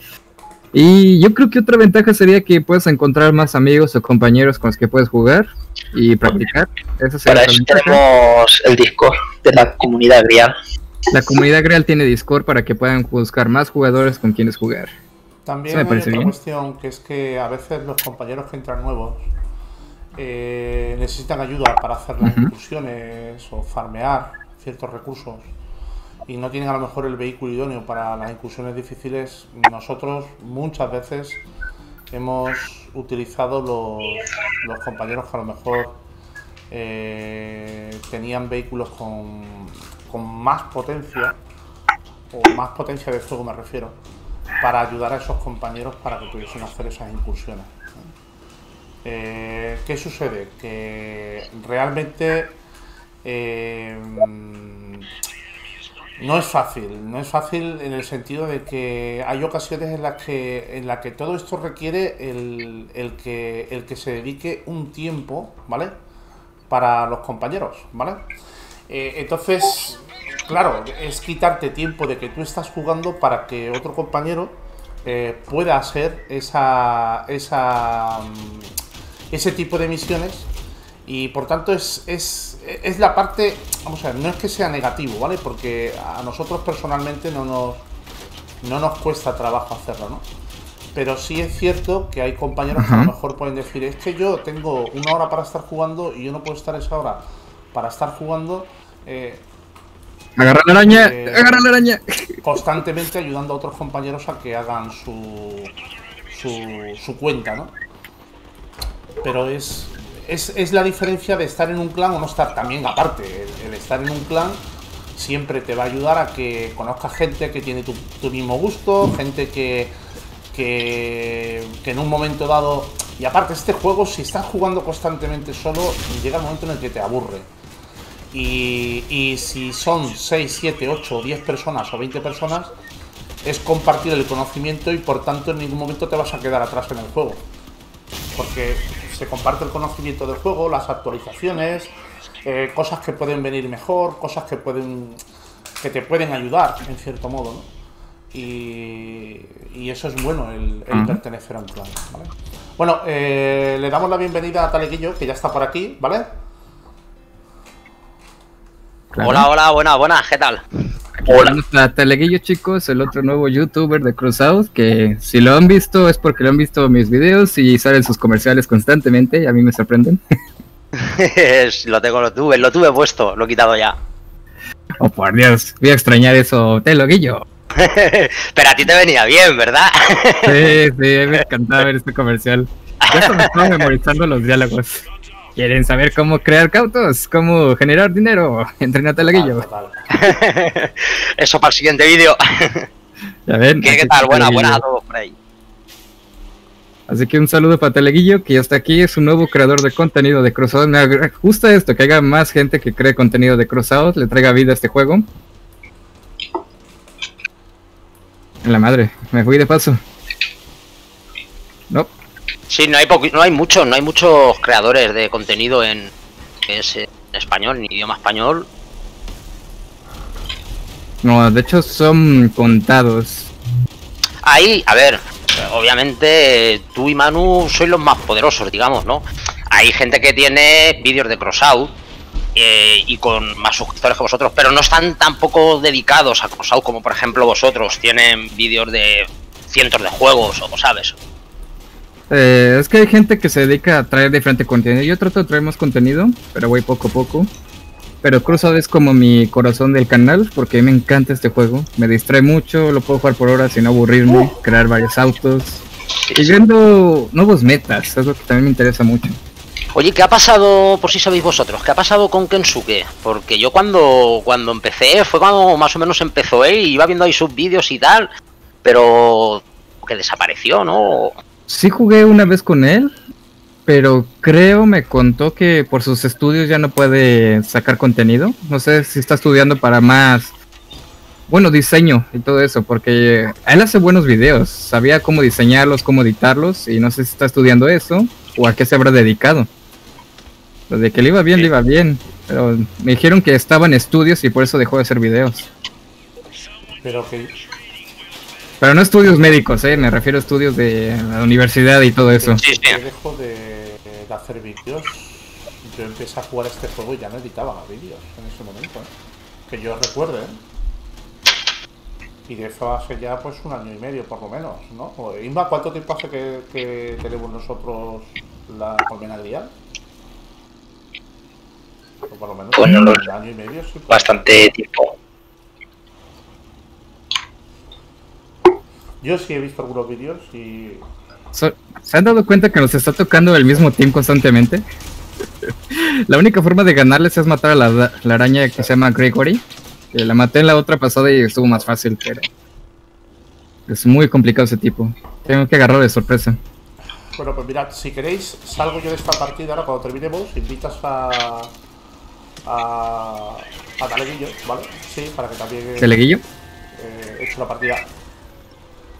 Y yo creo que otra ventaja sería que puedes encontrar más amigos o compañeros con los que puedes jugar y practicar. Esa sería Para eso tenemos el Discord de la comunidad grial. La comunidad real tiene Discord para que puedan buscar más jugadores con quienes jugar. También hay otra bien. cuestión que es que a veces los compañeros que entran nuevos eh, necesitan ayuda para hacer las incursiones o farmear ciertos recursos y no tienen a lo mejor el vehículo idóneo para las incursiones difíciles. Nosotros muchas veces hemos utilizado los, los compañeros que a lo mejor eh, tenían vehículos con, con más potencia o más potencia de fuego me refiero para ayudar a esos compañeros para que pudiesen hacer esas incursiones. Eh, ¿Qué sucede? Que realmente eh, no es fácil, no es fácil en el sentido de que hay ocasiones en las que, en las que todo esto requiere el, el que, el que se dedique un tiempo, ¿vale? Para los compañeros, ¿vale? Eh, entonces, claro, es quitarte tiempo de que tú estás jugando para que otro compañero eh, pueda hacer esa, esa, mm, ese tipo de misiones y por tanto es, es, es la parte, vamos a ver, no es que sea negativo, ¿vale? Porque a nosotros personalmente no nos, no nos cuesta trabajo hacerlo, ¿no? Pero sí es cierto que hay compañeros que a lo mejor pueden decir, es que yo tengo una hora para estar jugando y yo no puedo estar esa hora para estar jugando eh, Agarra la araña, Eh, agarra la araña. constantemente ayudando a otros compañeros a que hagan su, su, su cuenta, ¿no? Pero es, es, es la diferencia de estar en un clan o no estar también, aparte, el, el estar en un clan siempre te va a ayudar a que conozcas gente que tiene tu, tu mismo gusto, gente que, que, que en un momento dado... Y aparte, este juego, si estás jugando constantemente solo, llega el momento en el que te aburre. Y, y si son 6, 7, 8 o 10 personas o 20 personas, es compartir el conocimiento y por tanto en ningún momento te vas a quedar atrás en el juego. Porque se comparte el conocimiento del juego, las actualizaciones, eh, cosas que pueden venir mejor, cosas que pueden que te pueden ayudar en cierto modo, ¿no? Y, y eso es bueno, el, pertenecer a un clan, ¿vale? Bueno, eh, le damos la bienvenida a Taleguillo, que ya está por aquí, ¿vale? Claro. Hola, hola, buenas, buenas, ¿qué tal? Hola. Tenemos a Teleguillo, chicos, el otro nuevo youtuber de Crossout, que si lo han visto es porque lo han visto mis videos y salen sus comerciales constantemente y a mí me sorprenden. lo tengo, lo tuve, lo tuve puesto, lo he quitado ya. Oh, por Dios, voy a extrañar eso, Teleguillo. Pero a ti te venía bien, ¿verdad? Sí, sí, me encantaba ver este comercial. Ya hasta me estaba memorizando los diálogos. ¿Quieren saber cómo crear cautos? ¿Cómo generar dinero? Entrena a Teleguillo. Total, total. Eso para el siguiente vídeo. Ya ven. ¿Qué, tal? Buenas, buenas a todos por ahí. Así que un saludo para Teleguillo, que ya está aquí, es un nuevo creador de contenido de Crossout. Me gusta esto, que haya más gente que cree contenido de Crossout, le traiga vida a este juego. La madre, me fui de paso. Sí, no hay, no hay muchos, no hay muchos creadores de contenido en, que es en español, en idioma español. no, de hecho son contados. Ahí, a ver, obviamente tú y Manu sois los más poderosos, digamos, ¿no? Hay gente que tiene vídeos de crossout eh, y con más suscriptores que vosotros, pero no están tampoco dedicados a crossout como por ejemplo vosotros. Tienen vídeos de cientos de juegos o sabes. Eh, es que hay gente que se dedica a traer diferente contenido. Yo trato de traer más contenido, pero voy poco a poco. Pero Cruzado es como mi corazón del canal, porque a mí me encanta este juego. Me distrae mucho, lo puedo jugar por horas sin aburrirme, crear varios autos. Y viendo nuevos metas, es lo que también me interesa mucho. Oye, ¿qué ha pasado, por si sabéis vosotros, qué ha pasado con Kensuke? Porque yo cuando, cuando empecé, fue cuando más o menos empezó él, y iba viendo ahí sus vídeos y tal, pero que desapareció, ¿no? Sí jugué una vez con él, pero creo me contó que por sus estudios ya no puede sacar contenido. No sé si está estudiando para más, bueno, diseño y todo eso, porque él hace buenos videos, sabía cómo diseñarlos, cómo editarlos, y no sé si está estudiando eso o a qué se habrá dedicado. Lo de que le iba bien, le iba bien, pero me dijeron que estaba en estudios y por eso dejó de hacer videos. Pero que, Pero no estudios médicos, ¿eh? me refiero a estudios de la universidad y todo eso. Sí, sí. que dejo de, de hacer vídeos. Yo empecé a jugar este juego y ya no editaba vídeos en ese momento. ¿eh? Que yo recuerde, ¿eh? Y de eso hace ya pues un año y medio por lo menos, ¿no? O, Inma, ¿cuánto tiempo hace que, que tenemos nosotros la colmena grial? O por lo menos Pues un año y medio, sí. pues. Bastante tiempo. Yo sí he visto algunos vídeos y So- ¿Se han dado cuenta que nos está tocando el mismo team constantemente? la única forma de ganarles es matar a la, la araña que se llama Gregory. Que la maté en la otra pasada y estuvo más fácil, pero... Es muy complicado ese tipo. Tengo que agarrarlo de sorpresa. Bueno, pues mirad, si queréis, salgo yo de esta partida ahora cuando terminemos, invitas a. a. a Taleguillo, ¿vale? Sí, para que también ¿Teleguillo? eh, eche la partida.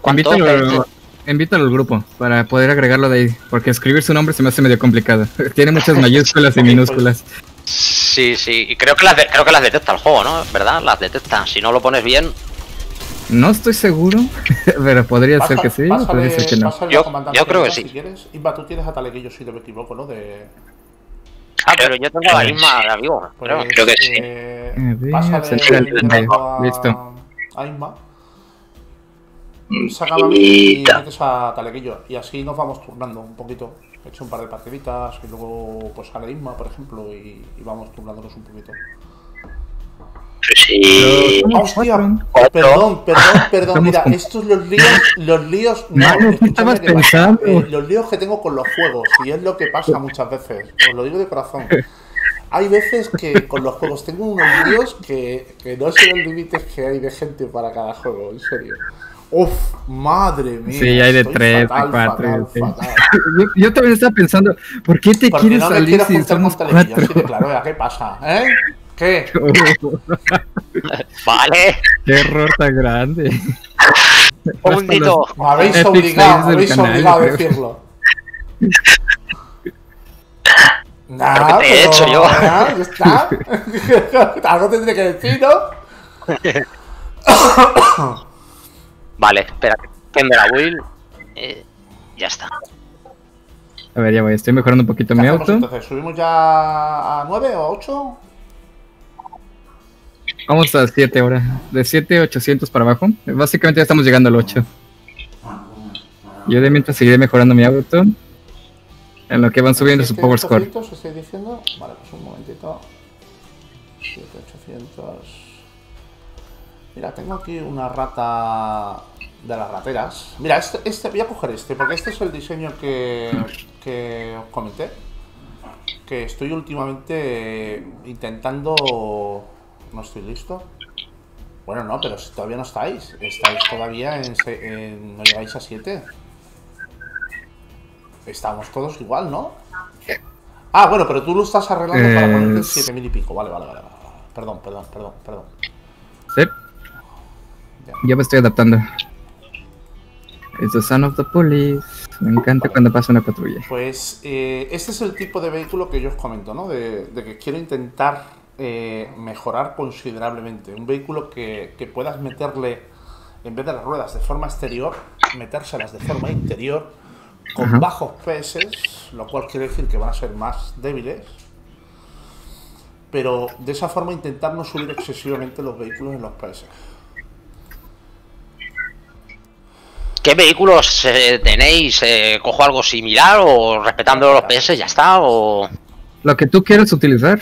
Invítalo, invítalo al grupo para poder agregarlo de ahí. Porque escribir su nombre se me hace medio complicado. Tiene muchas mayúsculas y minúsculas. Sí, sí, y creo que las de- creo que las detecta el juego, ¿no? ¿Verdad? Las detecta. Si no lo pones bien, No estoy seguro, pero podría ser que sí, pásale- podría ser que no. pásale Yo- creo que sí. Si quieres. Inma, tú tienes a Taleguillo, si no me equivoco, ¿no? De. Ah, pero yo tengo la misma de amigo. Pues, creo. que sí. eh, pásale central, a, listo. a Inma. Mm, Sácame a mí y metes a Taleguillo. Y así nos vamos turnando un poquito. He hecho un par de partiditas y luego pues sale Inma, por ejemplo, y, y vamos turnándonos un poquito. Pero sí. ¡Hostia! Perdón, perdón, perdón. Mira, estos los líos, los líos. No, Mano, ¿qué escúchame estabas pensando? eh, los líos que tengo con los juegos, y es lo que pasa muchas veces. Os lo digo de corazón. Hay veces que con los juegos tengo unos líos que, que no sé los límites que hay de gente para cada juego, en serio. Uf, madre mía. Sí, hay de tres, de fatal, cuatro, fatal, sí. fatal. Yo, yo también estaba pensando, ¿por qué te Porque quieres no me salir si somos de cuatro? claro, ¿eh? ¿qué pasa? ¿Eh? ¿Qué? Vale, qué error tan grande. un puntito. Me habéis Epic obligado, me habéis canal, obligado a decirlo. Pero Nada, ¿qué te he hecho yo? nada, ya está. Algo tendré que decir, ¿no? Vale, espera, que me la Will. Eh, ya está. A ver, ya voy, estoy mejorando un poquito ¿Qué mi auto. entonces? ¿Subimos ya a 9 o a 8? Vamos a 7 ahora. De 7, 800 para abajo. Básicamente ya estamos llegando al 8. Yo de mientras seguiré mejorando mi auto. En lo que van subiendo su power score. 800 estoy diciendo? Vale, pues un momentito. 7800. Mira, tengo aquí una rata de las rateras. Mira, este, este voy a coger este, porque este es el diseño que, que os comenté. Que estoy últimamente intentando. No estoy listo. Bueno, no, pero si todavía no estáis. Estáis todavía en. en- no llegáis a 7. estamos todos igual, ¿no? Ah, bueno, pero tú lo estás arreglando para Eh, ponerte en s- 7000 y pico. Vale, vale, vale. vale. Perdón, perdón, perdón, perdón. Sí, Ya. ya me estoy adaptando. It's the son of the police. Me encanta cuando pasa una patrulla. Pues eh, este es el tipo de vehículo que yo os comento, ¿no? De, de que quiero intentar eh, mejorar considerablemente. Un vehículo que, que puedas meterle, en vez de las ruedas de forma exterior, metérselas de forma interior, con Ajá. bajos PS, lo cual quiere decir que van a ser más débiles. Pero de esa forma intentar no subir excesivamente los vehículos en los PS. ¿Qué vehículos eh, tenéis? Eh, ¿Cojo algo similar o respetando los PS ya está? O... Lo que tú quieras utilizar.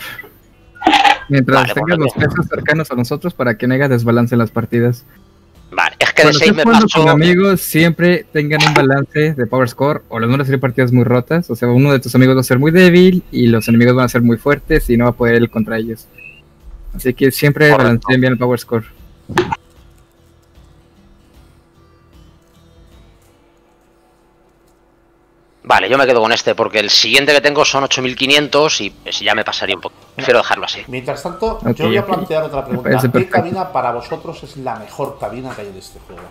Mientras Vale, tengas los pesos cercanos a nosotros para que no haya desbalance en las partidas. Vale, es que de Cuando 6 estés me jugando paso... con amigos, siempre tengan un balance de power score o los van a ser partidas muy rotas. O sea, uno de tus amigos va a ser muy débil y los enemigos van a ser muy fuertes y no va a poder ir contra ellos. Así que siempre Correcto. balanceen bien el power score. Vale, yo me quedo con este porque el siguiente que tengo son 8500 y pues, ya me pasaría un poco. Prefiero dejarlo así. Mientras tanto, yo voy a plantear otra pregunta. ¿Qué perfecto. cabina para vosotros es la mejor cabina que hay en este juego?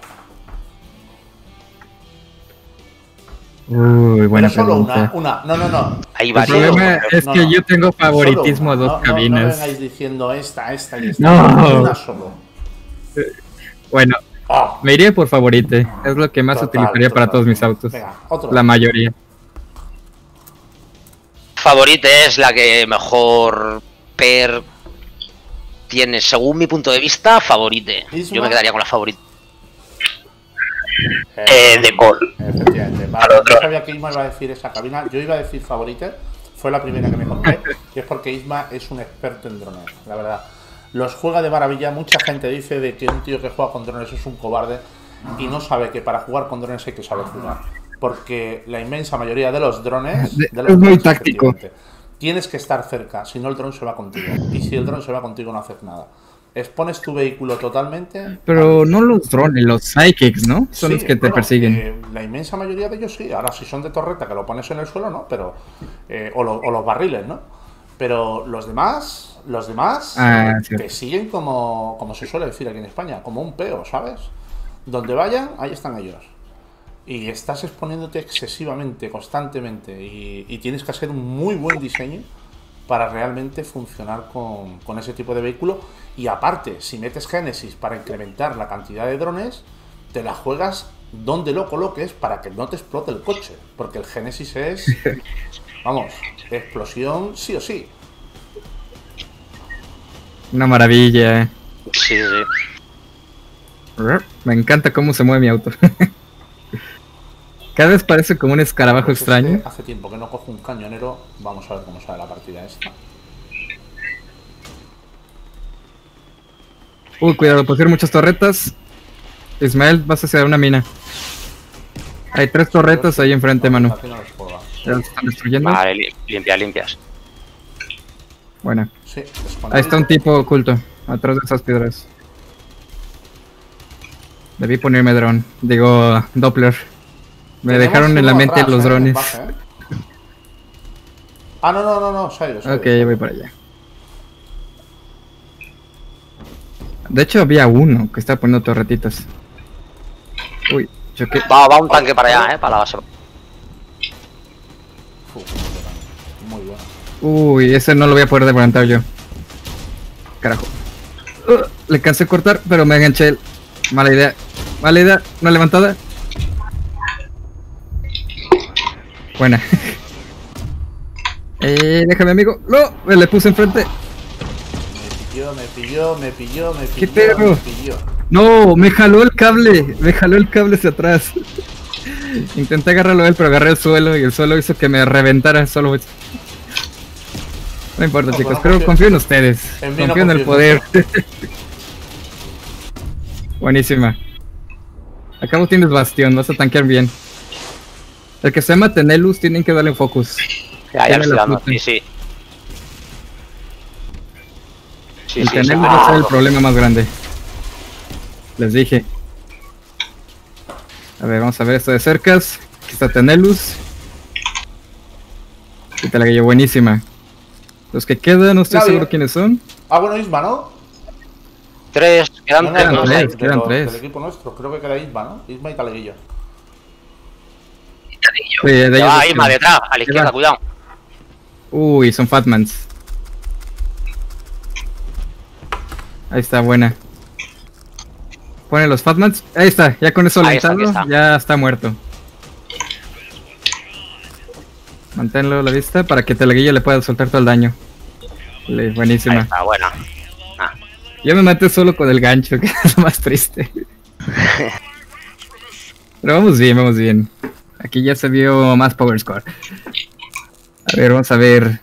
Uy, buena Pero solo pregunta. una, una. No, no, no. Hay El varios. problema es que no. yo tengo favoritismo a dos. No, no- No, cabinas. vengáis diciendo esta, esta y esta. No. Una solo. Bueno, Oh, me iría por favorite. Es lo que más total, utilizaría para todos mis autos. Venga, otro. La mayoría. Favorite es la que mejor per tiene, según mi punto de vista, favorite. Isma. Yo me quedaría con la favorita. Eh, de Call. Efectivamente. Al Vale, otro. yo sabía que Isma iba a decir esa cabina. Yo iba a decir favorita. Fue la primera que me compré. y es porque Isma es un experto en drones, la verdad. Los juega de maravilla. Mucha gente dice de que un tío que juega con drones es un cobarde. Y no sabe que para jugar con drones hay que saber jugar. Porque la inmensa mayoría de los drones. De- los es muy drones, táctico. efectivamente, Tienes que estar cerca, si no el dron se va contigo. Y si el dron se va contigo no haces nada. Expones tu vehículo totalmente. Pero no los drones, los psychics, ¿no? Son Sí, los que te bueno, persiguen. eh, la inmensa mayoría de ellos sí. Ahora, si son de torreta que lo pones en el suelo, no, pero. eh, o, lo- o los barriles, ¿no? Pero los demás, los demás Ah, eh, te siguen como, como se suele decir aquí en España, como un peo, ¿sabes? Donde vayan, ahí están ellos. Y estás exponiéndote excesivamente, constantemente, y, y tienes que hacer un muy buen diseño para realmente funcionar con, con ese tipo de vehículo. Y aparte, si metes Genesis para incrementar la cantidad de drones, te la juegas donde lo coloques para que no te explote el coche. Porque el Genesis es, vamos, explosión sí o sí. Una maravilla. Sí, sí. Me encanta cómo se mueve mi auto. Cada vez parece como un escarabajo Pues es extraño. hace tiempo que no cojo un cañonero. Vamos a ver cómo sale la partida esta. Uy, cuidado, pusieron muchas torretas. Ismael, vas hacia una mina. Hay tres torretas ahí enfrente, Manu. Ya las están destruyendo. Vale, li- limpias, limpias. Bueno, Sí, ahí está un tipo oculto, atrás de esas piedras. Debí ponerme dron, digo Doppler. Me dejaron en la mente atrás, los ¿eh? drones. Baja, ¿eh? Ah, no, no, no, no, ha Ok, ya voy para allá. De hecho había uno que estaba poniendo torretitas. Uy, choqué. Va, va un tanque para allá, eh, para la base. Fu, muy bueno. Uy, ese no lo voy a poder levantar yo. Carajo. Uh, le cansé cortar, pero me enganché. el- Mala idea. Mala idea. Una levantada. Buena. eh, déjame, amigo. No, me le puse enfrente. Me pilló, me pilló, me pilló, me ¿Qué pilló, perro? me pilló. No, me jaló el cable. Me jaló el cable hacia atrás. Intenté agarrarlo a él, pero agarré el suelo y el suelo hizo que me reventara solo. No importa, No, chicos, pero pero confío- confío en ustedes. En no confío en el poder. Buenísima. Acabo tienes bastión, vas a tanquear bien. El que se llama Tenelus tienen que darle focus. Ya, ya Tiene lo estoy dando. Sí, sí. Sí, el sí, Tenelus va a ser el problema más grande. Les dije. A ver, vamos a ver esto de cercas. Aquí está Tenelus. Y te la guillo, buenísima. Los que quedan, no estoy seguro quiénes son. Ah, bueno, Isma, ¿no? Tres, quedan No, no, tres, quedan no, quedan tres. Del equipo nuestro, creo que queda Isma, ¿no? Isma y Taleguillo. Sí, de ellos Ya va, Irma, detrás, a la izquierda, va. cuidado. Uy, son Fatmans. Ahí está, buena. Pone los Fatmans. Ahí está, ya con eso está, lanzado, está. ya está muerto. Manténlo a la vista para que Teleguillo le pueda soltar todo el daño. Le- Ahí buenísima. está, buena. Ah, Yo me maté solo con el gancho, que es lo más triste. Pero vamos bien, vamos bien. Aquí ya se vio más Power Score. A ver, vamos a ver.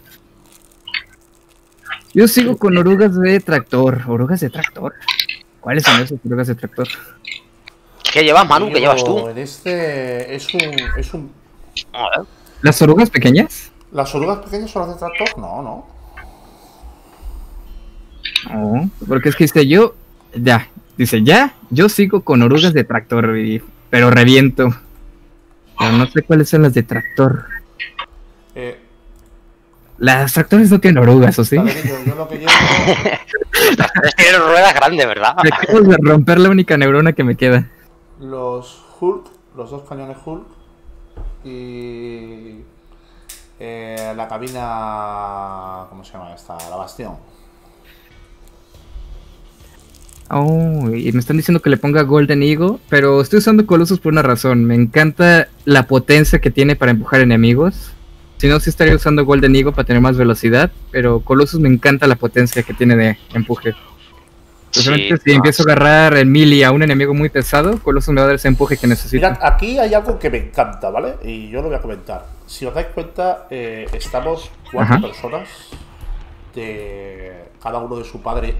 Yo sigo con orugas de tractor. ¿Orugas de tractor? ¿Cuáles son esas orugas de tractor? ¿Qué llevas, Manu? ¿Qué llevas tú? En este es un, es un... ¿Las orugas pequeñas? ¿Las orugas pequeñas son las de tractor? No, no. No, porque es que dice yo, ya, dice ya, yo sigo con orugas de tractor, y- pero reviento. Pero no sé cuáles son las de tractor. Eh, Las tractores no tienen orugas, ¿o sí? Yo lo que llevo... Tienen ruedas grandes, ¿verdad? Me acabo de romper la única neurona que me queda. los Hulk, los dos cañones Hulk y eh, la cabina, ¿cómo se llama esta? La Bastión. Oh, y me están diciendo que le ponga Golden Eagle, pero estoy usando Colossus por una razón. Me encanta la potencia que tiene para empujar enemigos. Si no, sí estaría usando Golden Eagle para tener más velocidad, pero Colossus me encanta la potencia que tiene de empuje. Especialmente si no, empiezo a agarrar en melee a un enemigo muy pesado, Colossus me va a dar ese empuje que necesito. Mirad, aquí hay algo que me encanta, ¿vale? Y yo lo voy a comentar. Si os dais cuenta, eh, estamos cuatro Ajá. personas de cada uno de su padre.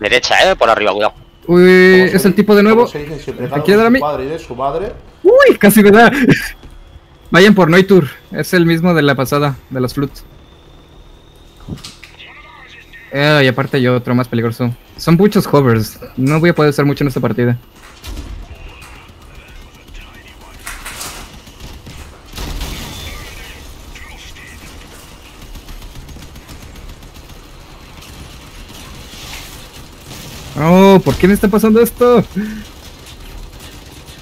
Derecha, eh, por arriba, cuidado. Uy, ¿Cómo es el tipo de nuevo. se dice a mí? su padre y de su madre. Uy, casi me da. Vayan por Noitur, es el mismo de la pasada, de los flutes. Eh, y aparte hay otro más peligroso. Son muchos hovers, no voy a poder usar mucho en esta partida. Oh, ¿por qué me está pasando esto?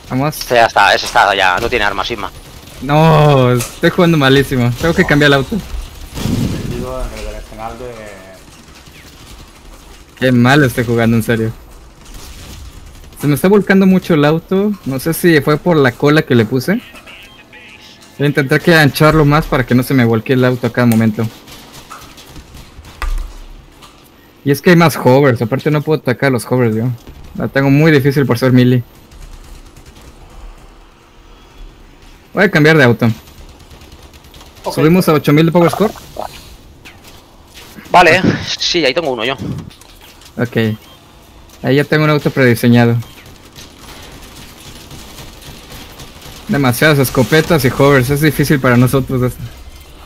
Vamos. Este ya está, ese está, ya no tiene armas, Isma. No, estoy jugando malísimo. Tengo que cambiar el auto. Digo, en el berenjenal de. Qué mal estoy jugando, en serio. Se me está volcando mucho el auto. No sé si fue por la cola que le puse. Voy a intentar que ancharlo más para que no se me volque el auto a cada momento. Y es que hay más hovers. Aparte no puedo atacar los hovers yo. La tengo muy difícil por ser melee. Voy a cambiar de auto. Subimos a 8000 de power score. Vale, sí, ahí tengo uno yo. Ok. Ahí ya tengo un auto prediseñado. Demasiadas escopetas y hovers, es difícil para nosotros esto.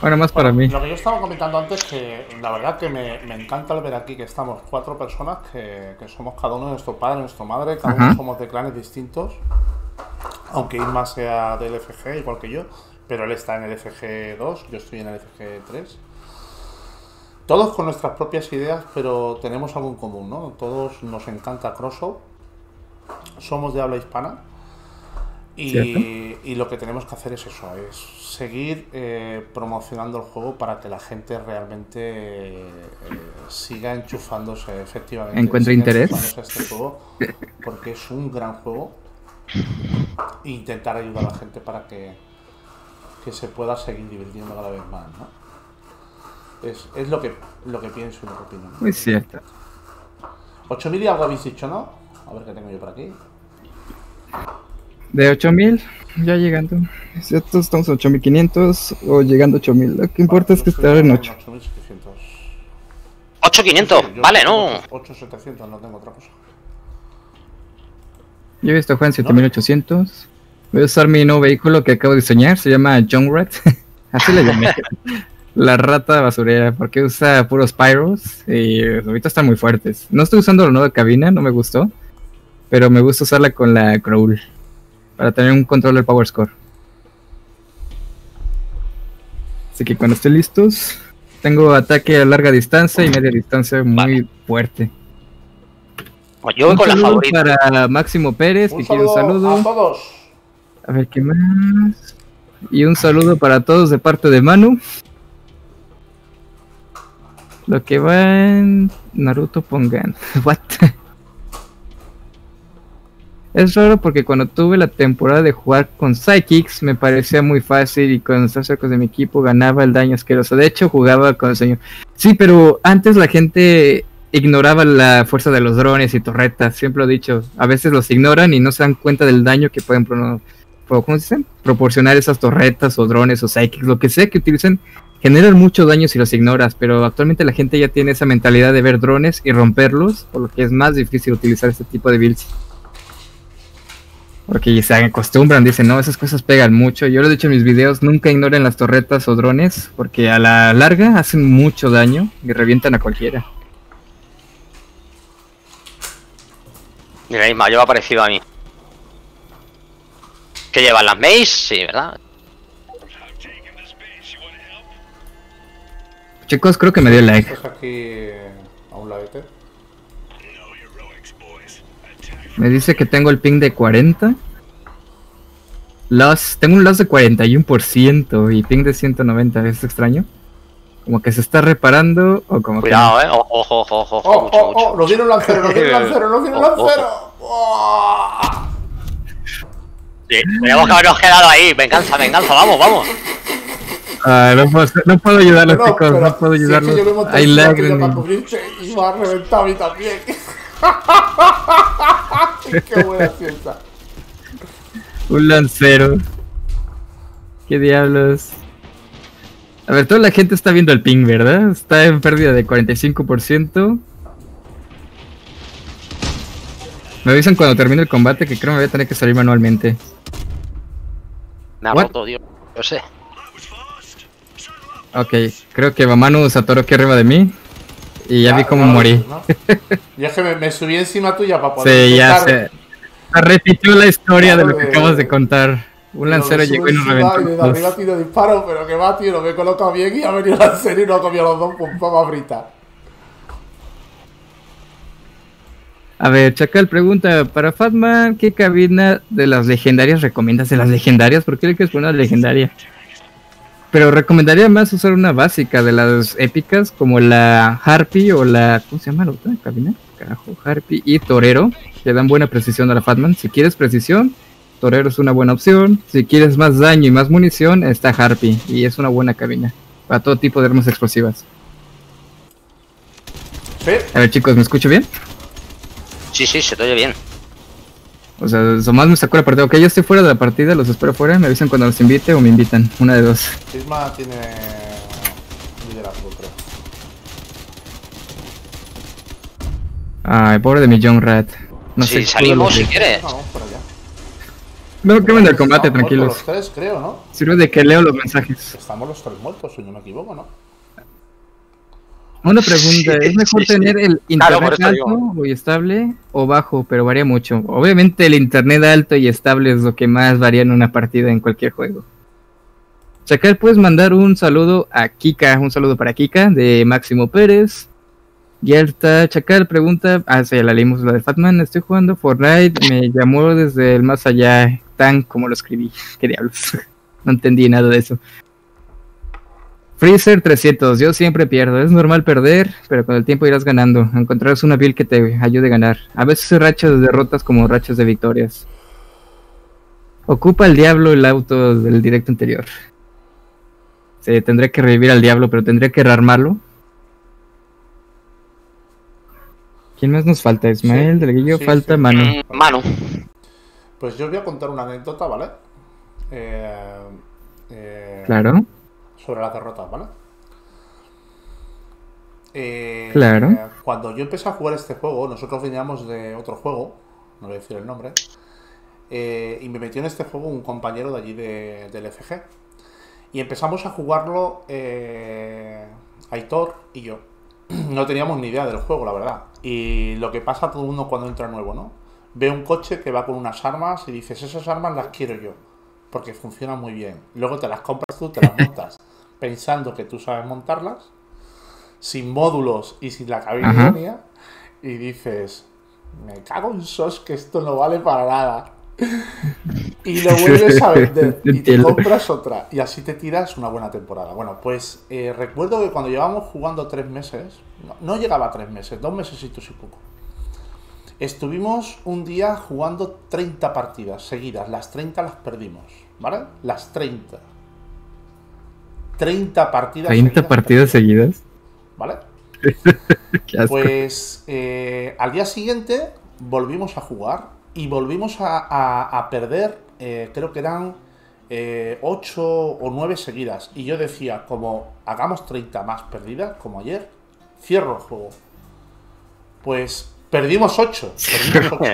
Bueno, más para mí. Lo que yo estaba comentando antes, que la verdad que me, me encanta el ver aquí que estamos cuatro personas, que, que somos cada uno de nuestro padre, nuestra madre, cada Ajá. uno somos de clanes distintos. Aunque Isma sea del FG, igual que yo, pero él está en el FG 2, yo estoy en el FG 3. Todos con nuestras propias ideas, pero tenemos algo en común, ¿no? Todos nos encanta Crossout, somos de habla hispana. Y, y lo que tenemos que hacer es eso, es seguir eh, promocionando el juego para que la gente realmente eh, siga enchufándose efectivamente. Encuentre interés. este juego, porque es un gran juego. E intentar ayudar a la gente para que, que se pueda seguir divirtiendo cada vez más, ¿no? Es, es lo que lo que pienso y lo que opino. ¿no? Muy cierto. 8000 y algo habéis dicho, ¿no? A ver qué tengo yo por aquí. De 8000, ya llegando. ¿Cierto? Estamos a 8500 o llegando a 8000. Lo que importa es que estar en 8. 8700. 8500, vale, no. 8700, no tengo otra cosa. Yo he visto jugar en 7800. Voy a usar mi nuevo vehículo que acabo de diseñar. Se llama Junkrat. Así le llamé. La rata basurera. Porque usa puros pyros. Y ahorita están muy fuertes. No estoy usando la nueva cabina. No me gustó. Pero me gusta usarla con la Crawl. Para tener un control del power score. Así que cuando estén listos, tengo ataque a larga distancia y media distancia muy fuerte. Pues yo voy Un con la saludo favorita. para Máximo Pérez, Un que quiere un saludo a todos. A ver qué más. Y un saludo para todos de parte de Manu. Lo que va en Naruto Pongan. What? Es raro porque cuando tuve la temporada de jugar con Psychics me parecía muy fácil y cuando estaba cerca de mi equipo ganaba el daño asqueroso. De hecho jugaba con el señor. Sí, pero antes la gente ignoraba la fuerza de los drones y torretas. Siempre lo he dicho. A veces los ignoran y no se dan cuenta del daño que pueden pro- proporcionar esas torretas o drones o psychics, lo que sea que utilicen. Generan mucho daño si los ignoras, pero actualmente la gente ya tiene esa mentalidad de ver drones y romperlos, por lo que es más difícil utilizar este tipo de builds. Porque se acostumbran, dicen, no, esas cosas pegan mucho. Yo lo he dicho en mis videos, nunca ignoren las torretas o drones, porque a la larga hacen mucho daño y revientan a cualquiera. Mira, Isma, lleva parecido a mí. ¿Qué llevan las Mace? Sí, ¿verdad? Chicos, creo que me dio like. Estás aquí a un ladete. Me dice que tengo el ping de 40. Loss, tengo un loss de 41% y ping de 190. ¿Es extraño? Como que se está reparando o como Cuidado, eh. Ojo, ojo, ojo, ojo, ojo, ¡Oh, mucho, oh, mucho. oh! ¡Nos viene un lancero, nos viene un lancero, nos viene un lancero! ¡Oh! Sí, teníamos que habernos quedado ahí. Venganza, venganza, vamos, vamos. Ah, no, puedo, no puedo ayudarlos, No, chicos. No puedo si es que ayudarlos. Hay lag cubrirte y me ha reventado a mí también. ¡Qué buena! Un lancero. ¿Qué diablos? A ver, toda la gente está viendo el ping, ¿verdad? Está en pérdida de 45%. Me avisan cuando termine el combate que creo que me voy a tener que salir manualmente. Me ha What? roto, tío. Yo sé. Ok, creo que Mamanu se atoró aquí arriba de mí. Y ya, vi cómo morí. ¿no? Yo es que me, me subí encima tuya para poder. Sí, ya se. se repitió la historia de lo que acabas de contar. Un lancero llegó y nos reventó. Y de todos. arriba tiro disparo, pero que va, tío, no me he colocado bien y ha venido el lancero y no ha comido los dos pum pum frita. A ver, Chacal pregunta, para Fatman, ¿qué cabina de las legendarias recomiendas? ¿De las legendarias? ¿Por qué le quieres poner una legendaria? Pero recomendaría más usar una básica de las épicas, como la Harpy o la... ¿Cómo se llama la otra cabina? Carajo, Harpy y Torero, que dan buena precisión a la Fatman. Si quieres precisión, Torero es una buena opción. Si quieres más daño y más munición, está Harpy, y es una buena cabina. Para todo tipo de armas explosivas. Sí, A ver chicos, ¿me escucho bien? Sí, sí, se te oye bien. O sea, Somás me sacó la partida. Ok, yo estoy fuera de la partida, los espero fuera. Me avisan cuando los invite o me invitan. Una de dos. Sisma tiene liderazgo, creo. Ay, pobre de mi John Rat. No si sé. salimos, si quieres. No, vamos por allá. No, que ven del combate, tranquilos. Los tres, creo, ¿no? Sirve de que leo los mensajes. Estamos los tres muertos, si no me equivoco, ¿no? Una pregunta, ¿es mejor tener el por internet alto y estable o bajo? Pero varía mucho. Obviamente el internet alto y estable es lo que más varía en una partida en cualquier juego. Chacal, puedes mandar un saludo a Kika, un saludo para Kika de Máximo Pérez. Yerta Chacal pregunta, ah, sí, ya la leímos, la de Fatman, estoy jugando Fortnite, me llamó desde el más allá, tan como lo escribí, qué diablos, no entendí nada de eso. Freezer 300, yo siempre pierdo, es normal perder, pero con el tiempo irás ganando, encontrarás una build que te ayude a ganar, a veces rachas de derrotas como rachas de victorias. Ocupa el diablo el auto del directo anterior. Sí, tendré que revivir al diablo, pero tendré que rearmarlo. ¿Quién más nos falta? Ismael, Sí, Delguillo, sí, falta sí. Manu. Mm. Pues yo os voy a contar una anécdota, ¿vale? Eh, eh, Claro. Sobre las derrotas, ¿vale? Eh, Claro. eh, cuando yo empecé a jugar este juego, nosotros veníamos de otro juego, no voy a decir el nombre, eh, y me metió en este juego un compañero de allí de- del FG. Y empezamos a jugarlo eh, Aitor y yo. No teníamos ni idea del juego, la verdad. Y lo que pasa a todo el mundo cuando entra nuevo, ¿no? Ve un coche que va con unas armas y dices, esas armas las quiero yo. Porque funcionan muy bien. Luego te las compras tú, te las montas. pensando que tú sabes montarlas, sin módulos y sin la cabina idónea, y dices, me cago en sos que esto no vale para nada. Y lo vuelves a vender y te compras otra y así te tiras una buena temporada. Bueno, pues eh, recuerdo que cuando llevábamos jugando tres meses, no, no llegaba a tres meses, dos mesesitos y poco. Estuvimos un día jugando 30 partidas seguidas, las 30 las perdimos, ¿vale? Las 30. 30 partidas 30 seguidas partidas seguidas. ¿Vale? Qué asco. Pues eh, al día siguiente volvimos a jugar y volvimos a, a- a perder, eh, creo que eran 8 o 9 seguidas. Y yo decía, como hagamos 30 más perdidas, como ayer, cierro el juego. Pues perdimos 8. Perdimos 8.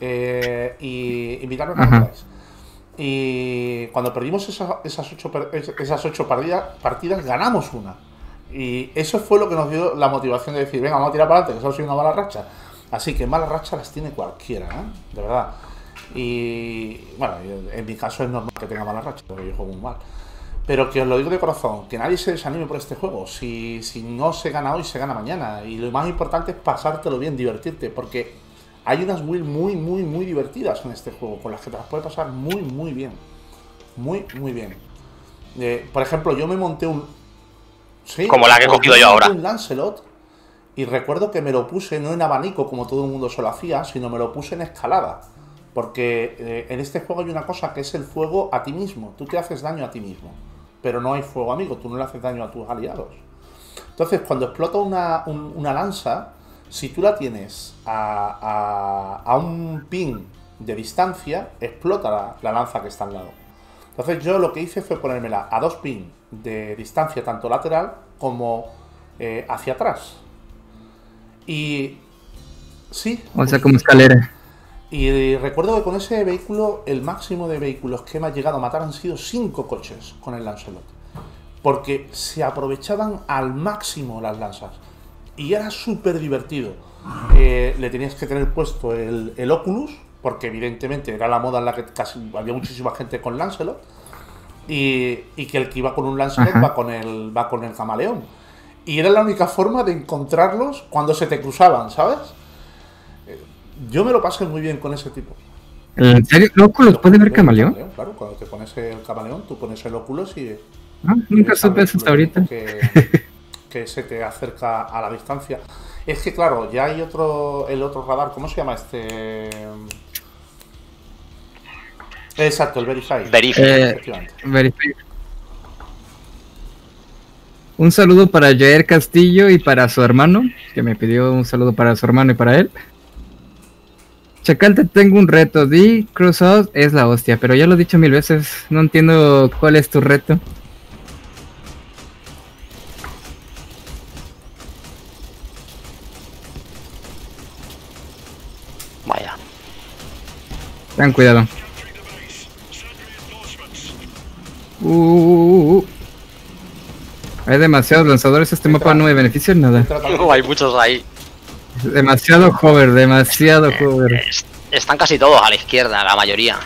Eh, y invitarme a. Y cuando perdimos esa- esas 8 esas ocho partidas, ganamos una. Y eso fue lo que nos dio la motivación de decir, venga, vamos a tirar para adelante, que solo soy una mala racha. Así que malas rachas las tiene cualquiera, ¿eh? De verdad. Y bueno, en mi caso es normal que tenga malas rachas, porque yo juego muy mal. Pero que os lo digo de corazón, que nadie se desanime por este juego. Si, si no se gana hoy, se gana mañana. Y lo más importante es pasártelo bien, divertirte, porque hay unas builds muy, muy, muy divertidas en este juego, con las que te las puedes pasar muy, muy bien. Muy, muy bien. Eh, por ejemplo, yo me monté un. Sí, Como la que he cogido yo ahora. Un Lancelot. Y recuerdo que me lo puse no en abanico como todo el mundo se lo hacía, sino me lo puse en escalada. Porque eh, en este juego hay una cosa que es el fuego a ti mismo. Tú te haces daño a ti mismo. Pero no hay fuego amigo, tú no le haces daño a tus aliados. Entonces, cuando explota una, un- una lanza, si tú la tienes a, a- a un pin de distancia, explota la, la lanza que está al lado. Entonces yo lo que hice fue ponérmela a dos pin de distancia, tanto lateral como eh, hacia atrás. Y sí. O sea, como escalera. Y recuerdo que con ese vehículo, el máximo de vehículos que me ha llegado a matar han sido cinco coches con el Lancelot. Porque se aprovechaban al máximo las lanzas. Y era súper divertido. Eh, le tenías que tener puesto el, el Oculus, porque evidentemente era la moda en la que casi había muchísima gente con Lancelot. Y, y que el que iba con un Lancelot Ajá. va con, el, va con el camaleón. Y era la única forma de encontrarlos cuando se te cruzaban, ¿sabes? Eh, Yo me lo pasé muy bien con ese tipo. ¿En serio? ¿Lóculos puede ver El camaleón? Claro, cuando te pones el camaleón, tú pones el Oculus y. Ah, nunca supe eso hasta ahorita. Que, que se te acerca a la distancia. Es que, claro, ya hay otro. El otro radar, ¿cómo se llama este? Exacto, el Verify. Verify. Eh, Efectivamente. Verify. Un saludo para Jair Castillo y para su hermano, que me pidió un saludo para su hermano y para él. Chacal, te tengo un reto. Di Crossout es la hostia, pero ya lo he dicho mil veces. No entiendo cuál es tu reto. Ten cuidado. Uh, uh, uh, uh. Hay demasiados lanzadores. Este mapa no me beneficia en nada. Trata- Hay muchos ahí. Demasiado hover, demasiado hover. Es- están casi todos a la izquierda, la mayoría.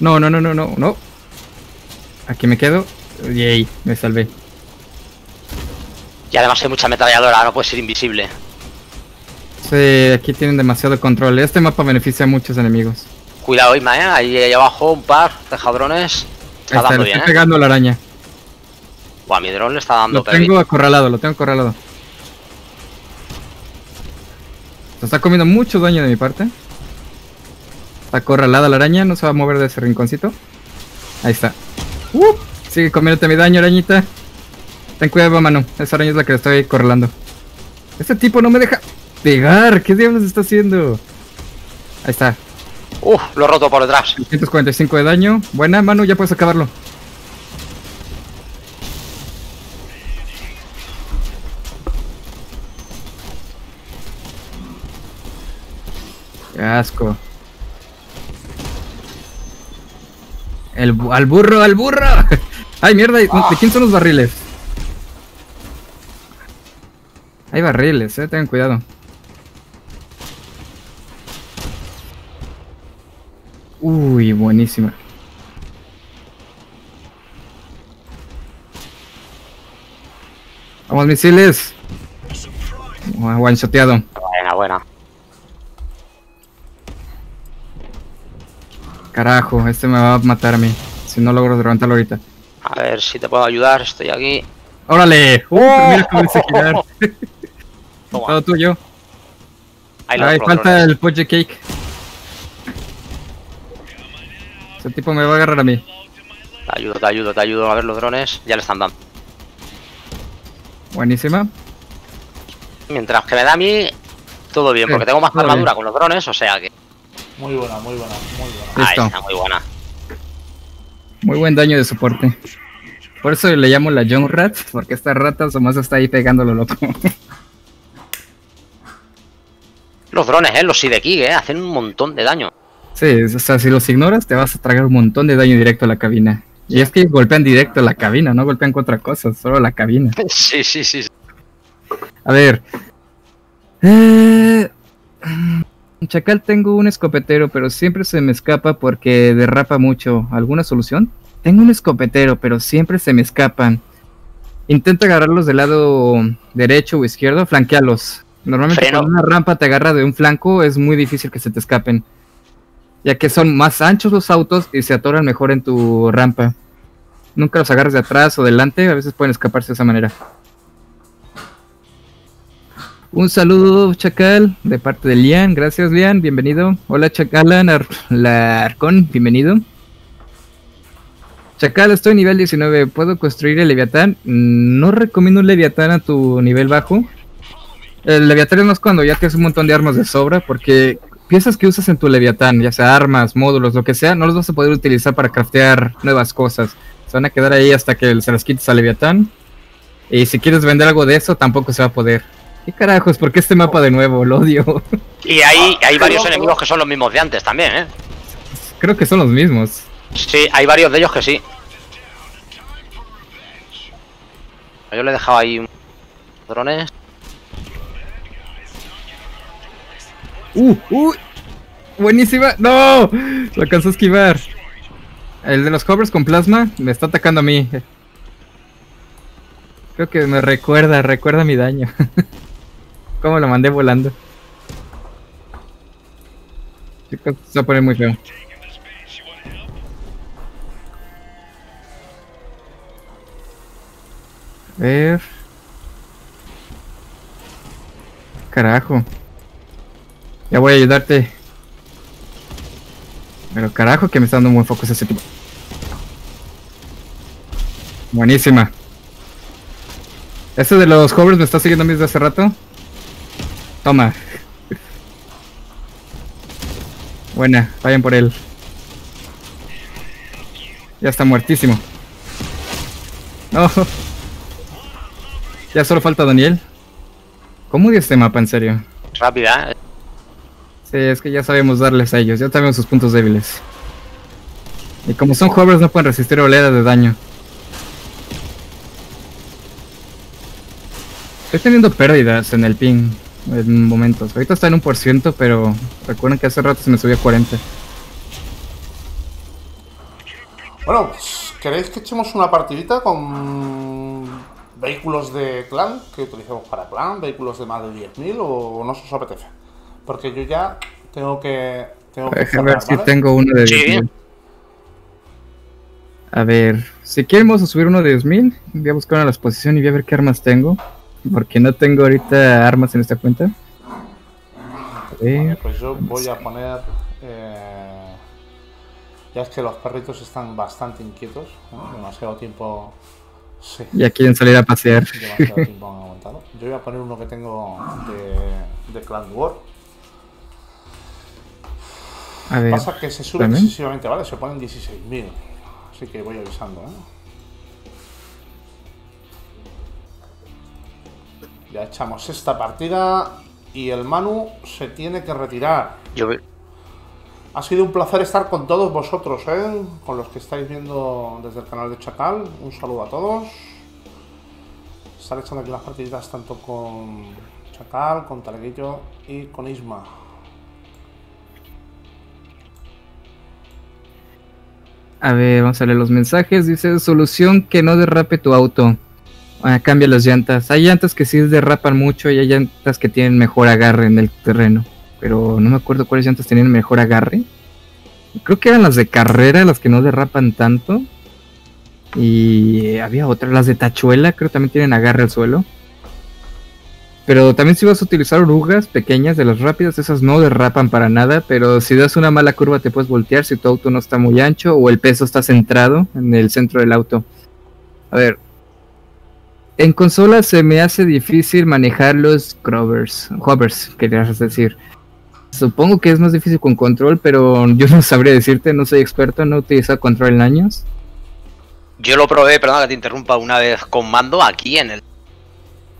No, no, no, no, no, no. Aquí me quedo. Yay, me salvé. Y además hay mucha ametralladora, no puede ser invisible. Sí, aquí tienen demasiado control. Este mapa beneficia a muchos enemigos. Cuidado, Isma, ¿eh? Ahí, ahí abajo un par de jadrones. Está está, dando bien, estoy ¿eh? pegando la araña. Buah, mi dron le está dando Lo tengo acorralado, lo tengo acorralado. Se está comiendo mucho daño de mi parte. Está acorralada la araña, no se va a mover de ese rinconcito. Ahí está. Uh, sigue comiéndote mi daño, arañita. Ten cuidado, mano. Esa araña es la que le estoy acorralando. Este tipo no me deja pegar. ¿Qué diablos está haciendo? Ahí está. Uf, lo he roto por detrás. 145 de daño. Buena, Manu, ya puedes acabarlo. Qué asco. El, bu- al burro, al burro. Ay, mierda, ¿de quién son los barriles? Hay barriles, eh, tengan cuidado. Uy, buenísima. Vamos, misiles. Buen shoteado. Buena, buena. Carajo, este me va a matar a mí. Si no logro levantarlo ahorita. A ver si te puedo ayudar, estoy aquí. ¡Órale! ¡Uh! ¡Oh! Mira cómo girar. Todo tuyo. Ahí Ay, falta el poche cake. Ese tipo me va a agarrar a mí. Te ayudo, te ayudo, te ayudo a ver los drones. Ya le están dando. Buenísima. Mientras que me da a mí, todo bien, Sí, porque tengo más armadura bien. con los drones, o sea que. Muy buena, muy buena, muy buena. Ahí está, muy buena. Muy buen daño de soporte. Por eso le llamo la Young Rat, porque esta rata nomás está ahí pegándolo loco. Los drones, eh, los Sidekig, eh, hacen un montón de daño. Sí, o sea, si los ignoras te vas a tragar un montón de daño directo a la cabina. Y es que golpean directo a la cabina, no golpean contra cosas, solo la cabina. sí, sí, sí. sí. A ver. Eh, Chacal tengo un escopetero, pero siempre se me escapa porque derrapa mucho. ¿Alguna solución? Tengo un escopetero, pero siempre se me escapan. Intenta agarrarlos del lado derecho o izquierdo, flanquealos. Normalmente Freno. cuando una rampa te agarra de un flanco es muy difícil que se te escapen. Ya que son más anchos los autos y se atoran mejor en tu rampa. Nunca los agarres de atrás o delante, a veces pueden escaparse de esa manera. Un saludo, Chacal, de parte de Lian. Gracias, Lian. Bienvenido. Hola, Chacal. Ar Larcón, bienvenido. Chacal, estoy nivel 19. ¿Puedo construir el Leviatán? No recomiendo un Leviatán a tu nivel bajo. El Leviatán es más cuando ya tienes un montón de armas de sobra, porque piezas que usas en tu Leviatán, ya sea armas, módulos, lo que sea, no los vas a poder utilizar para craftear nuevas cosas. Se van a quedar ahí hasta que se las quites al Leviatán. Y si quieres vender algo de eso, tampoco se va a poder. ¿Qué carajos? ¿Por qué este mapa de nuevo? Lo odio. Y hay, hay varios loco. enemigos que son los mismos de antes también, eh. Creo que son los mismos. Sí, hay varios de ellos que sí. Yo le he dejado ahí un drones. ¡Uh! ¡Uh! ¡Buenísima! ¡No! Lo alcanzó a esquivar. El de los hovers con plasma me está atacando a mí. Creo que me recuerda, recuerda mi daño. Cómo lo mandé volando. Se va a poner muy feo. A ver. Carajo. Ya voy a ayudarte. Pero carajo que me está dando un buen focus ese tipo. Buenísima. Este de los hovers me está siguiendo a mí desde hace rato. Toma. Buena, vayan por él. Ya está muertísimo. No. Ya solo falta Daniel. ¿Cómo odio este mapa, en serio? Rápida, eh. Sí, es que ya sabemos darles a ellos, ya sabemos sus puntos débiles. Y como son hovers no pueden resistir oleadas de daño. Estoy teniendo pérdidas en el ping en momentos. Ahorita está en un por ciento, pero recuerden que hace rato se me subió a 40. Bueno, pues, ¿queréis que echemos una partidita con vehículos de clan que utilicemos para clan? ¿Vehículos de más de 10.000 o no se os apetece? Porque yo ya tengo que... Tengo que Deja ver si ¿vale? tengo uno de Sí. 10.000. A ver, si queremos subir uno de 10.000, voy a buscar una de las posiciones y voy a ver qué armas tengo. Porque no tengo ahorita armas en esta cuenta. A Vale, ver. pues yo voy a poner... eh, Ya es que los perritos están bastante inquietos. ¿no? Demasiado tiempo... Sí. Ya quieren salir a pasear. Demasiado tiempo han aguantado. Yo voy a poner uno que tengo de, de Clan War. A ver. Pasa que se sube ¿también? excesivamente, ¿vale? Se ponen 16.000. Así que voy avisando, ¿eh? Ya echamos esta partida y el Manu se tiene que retirar. Yo, ve- Ha sido un placer estar con todos vosotros, ¿eh? Con los que estáis viendo desde el canal de Chacal. Un saludo a todos. Estar echando aquí las partiditas tanto con Chacal, con Taleguillo y con Isma. A ver, vamos a leer los mensajes. Dice, solución que no derrape tu auto. Ah, cambia las llantas. Hay llantas que sí derrapan mucho y hay llantas que tienen mejor agarre en el terreno. Pero no me acuerdo cuáles llantas tenían mejor agarre. Creo que eran las de carrera las que no derrapan tanto. Y había otras, las de tachuela, creo que también tienen agarre al suelo. Pero también si vas a utilizar orugas pequeñas de las rápidas, esas no derrapan para nada, pero si das una mala curva te puedes voltear si tu auto no está muy ancho o el peso está centrado en el centro del auto. A ver. En consola se me hace difícil manejar los crovers, hovers, querías decir. Supongo que es más difícil con control, pero yo no sabría decirte, no soy experto, no he utilizado control en años. Yo lo probé, perdona que te interrumpa, una vez con mando aquí en el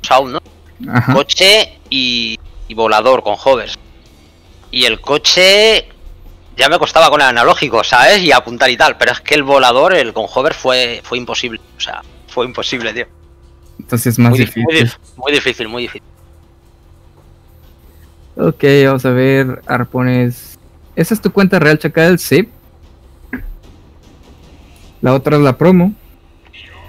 Sound, ¿no? Ajá. Coche y, y volador con hovers. Y el coche ya me costaba con el analógico, ¿sabes? Y apuntar y tal. Pero es que el volador, el con hover, fue, fue imposible. O sea, fue imposible, tío. Entonces es más Muy, difícil. muy muy difícil, muy difícil. Ok, vamos a ver, arpones. ¿Esa es tu cuenta real, Chacal? Sí. La otra es la promo.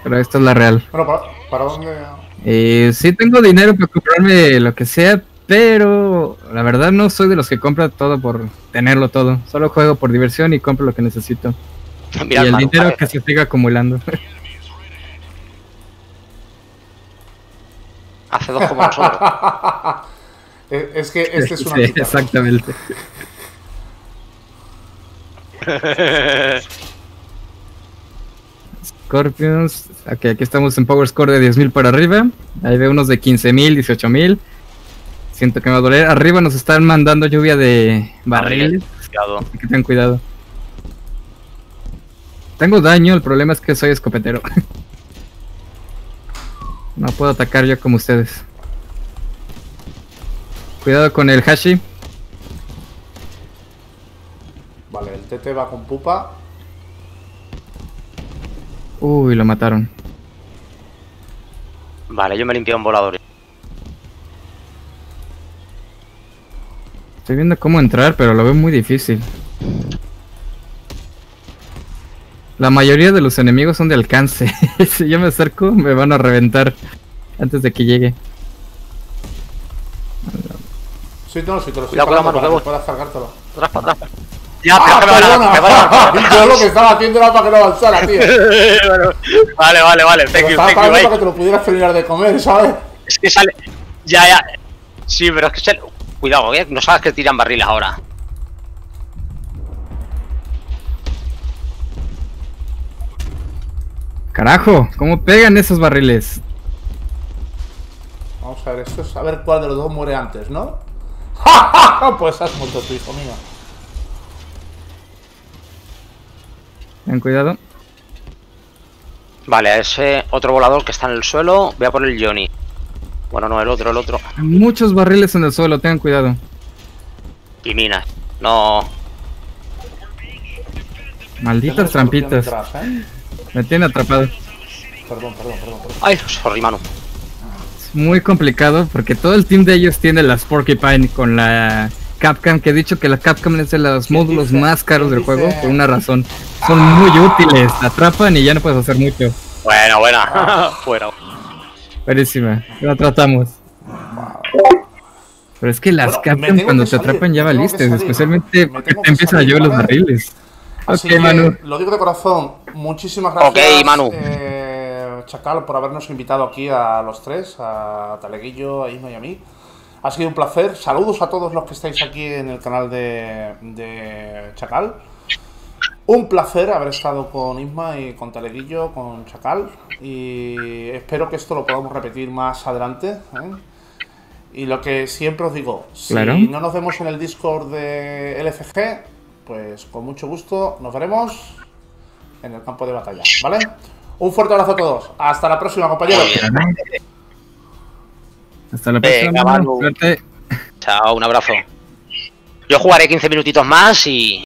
Pero esta es la real. Bueno, ¿para, para dónde? Eh, sí tengo dinero para comprarme lo que sea, pero la verdad no soy de los que compra todo por tenerlo todo. Solo juego por diversión y compro lo que necesito. Mira, y el dinero que se siga acumulando. Hace dos como nosotros. Es que este es una Sí, exactamente. Scorpions. Ok, aquí estamos en Power Score de 10.000 para arriba. Ahí veo unos de 15.000, 18.000. Siento que me va a doler. Arriba nos están mandando lluvia de barriles. Cuidado. Así que ten cuidado. Tengo daño, el problema es que soy escopetero. no puedo atacar yo como ustedes. Cuidado con el Hashi. Vale, el TT va con pupa. Uy, lo mataron. Vale, yo me limpié un volador. Estoy viendo cómo entrar, pero lo veo muy difícil. La mayoría de los enemigos son de alcance. si yo me acerco, me van a reventar antes de que llegue. Sí, no, si te lo estoy Cuidado, para. Atrás, para atrás. Ya, ¡Ah, pero que me van a- me van a- perdona! Yo lo que estaba haciendo era para que no avanzara, tío. Bueno, vale, vale, vale. Pero Thank you, thank you, para que te lo pudieras terminar de comer, ¿sabes? Es que sale. Ya, ya. Sí, pero es que sale. Cuidado, ¿eh? No sabes que tiran barriles ahora. Carajo, ¿cómo pegan esos barriles? Vamos a ver, esto es a ver cuál de los dos muere antes, ¿no? pues has muerto tu hijo mío. Ten cuidado. Vale, a ese otro volador que está en el suelo, voy a por el Johnny. Bueno, no, el otro, el otro. Hay muchos barriles en el suelo, tengan cuidado. Y minas. No. Malditas trampitas. ¿eh? Me tienen atrapado. Perdón, perdón, perdón. perdón. Ay, sorry, Manu. Es muy complicado porque todo el team de ellos tiene las Porcupine con la Capcom, que he dicho que la Capcom es de los módulos dice? más caros del ¿Quién juego por una razón. Son muy útiles, te atrapan y ya no puedes hacer mucho. Buena, buena. Fuera. Buenísima, la tratamos. Pero es que las Bueno, Capcom cuando te salir, atrapan ya me tengo que valiste, salir. especialmente Me porque te empiezan a llevar los barriles. Así Ok, que Manu. lo digo de corazón, muchísimas Ok, gracias, Manu. eh, Chacal, por habernos invitado aquí a los tres, a Taleguillo, a Isma y a mí. Ha sido un placer. Saludos a todos los que estáis aquí en el canal de, de Chacal. Un placer haber estado con Isma y con Taleguillo, con Chacal. Y espero que esto lo podamos repetir más adelante. ¿eh? Y lo que siempre os digo, si Claro. no nos vemos en el Discord de LFG, pues con mucho gusto nos veremos en el campo de batalla, ¿vale? Un fuerte abrazo a todos. Hasta la próxima, compañeros. Hasta la próxima. Venga. Suerte. Chao, un abrazo. Yo jugaré 15 minutitos más y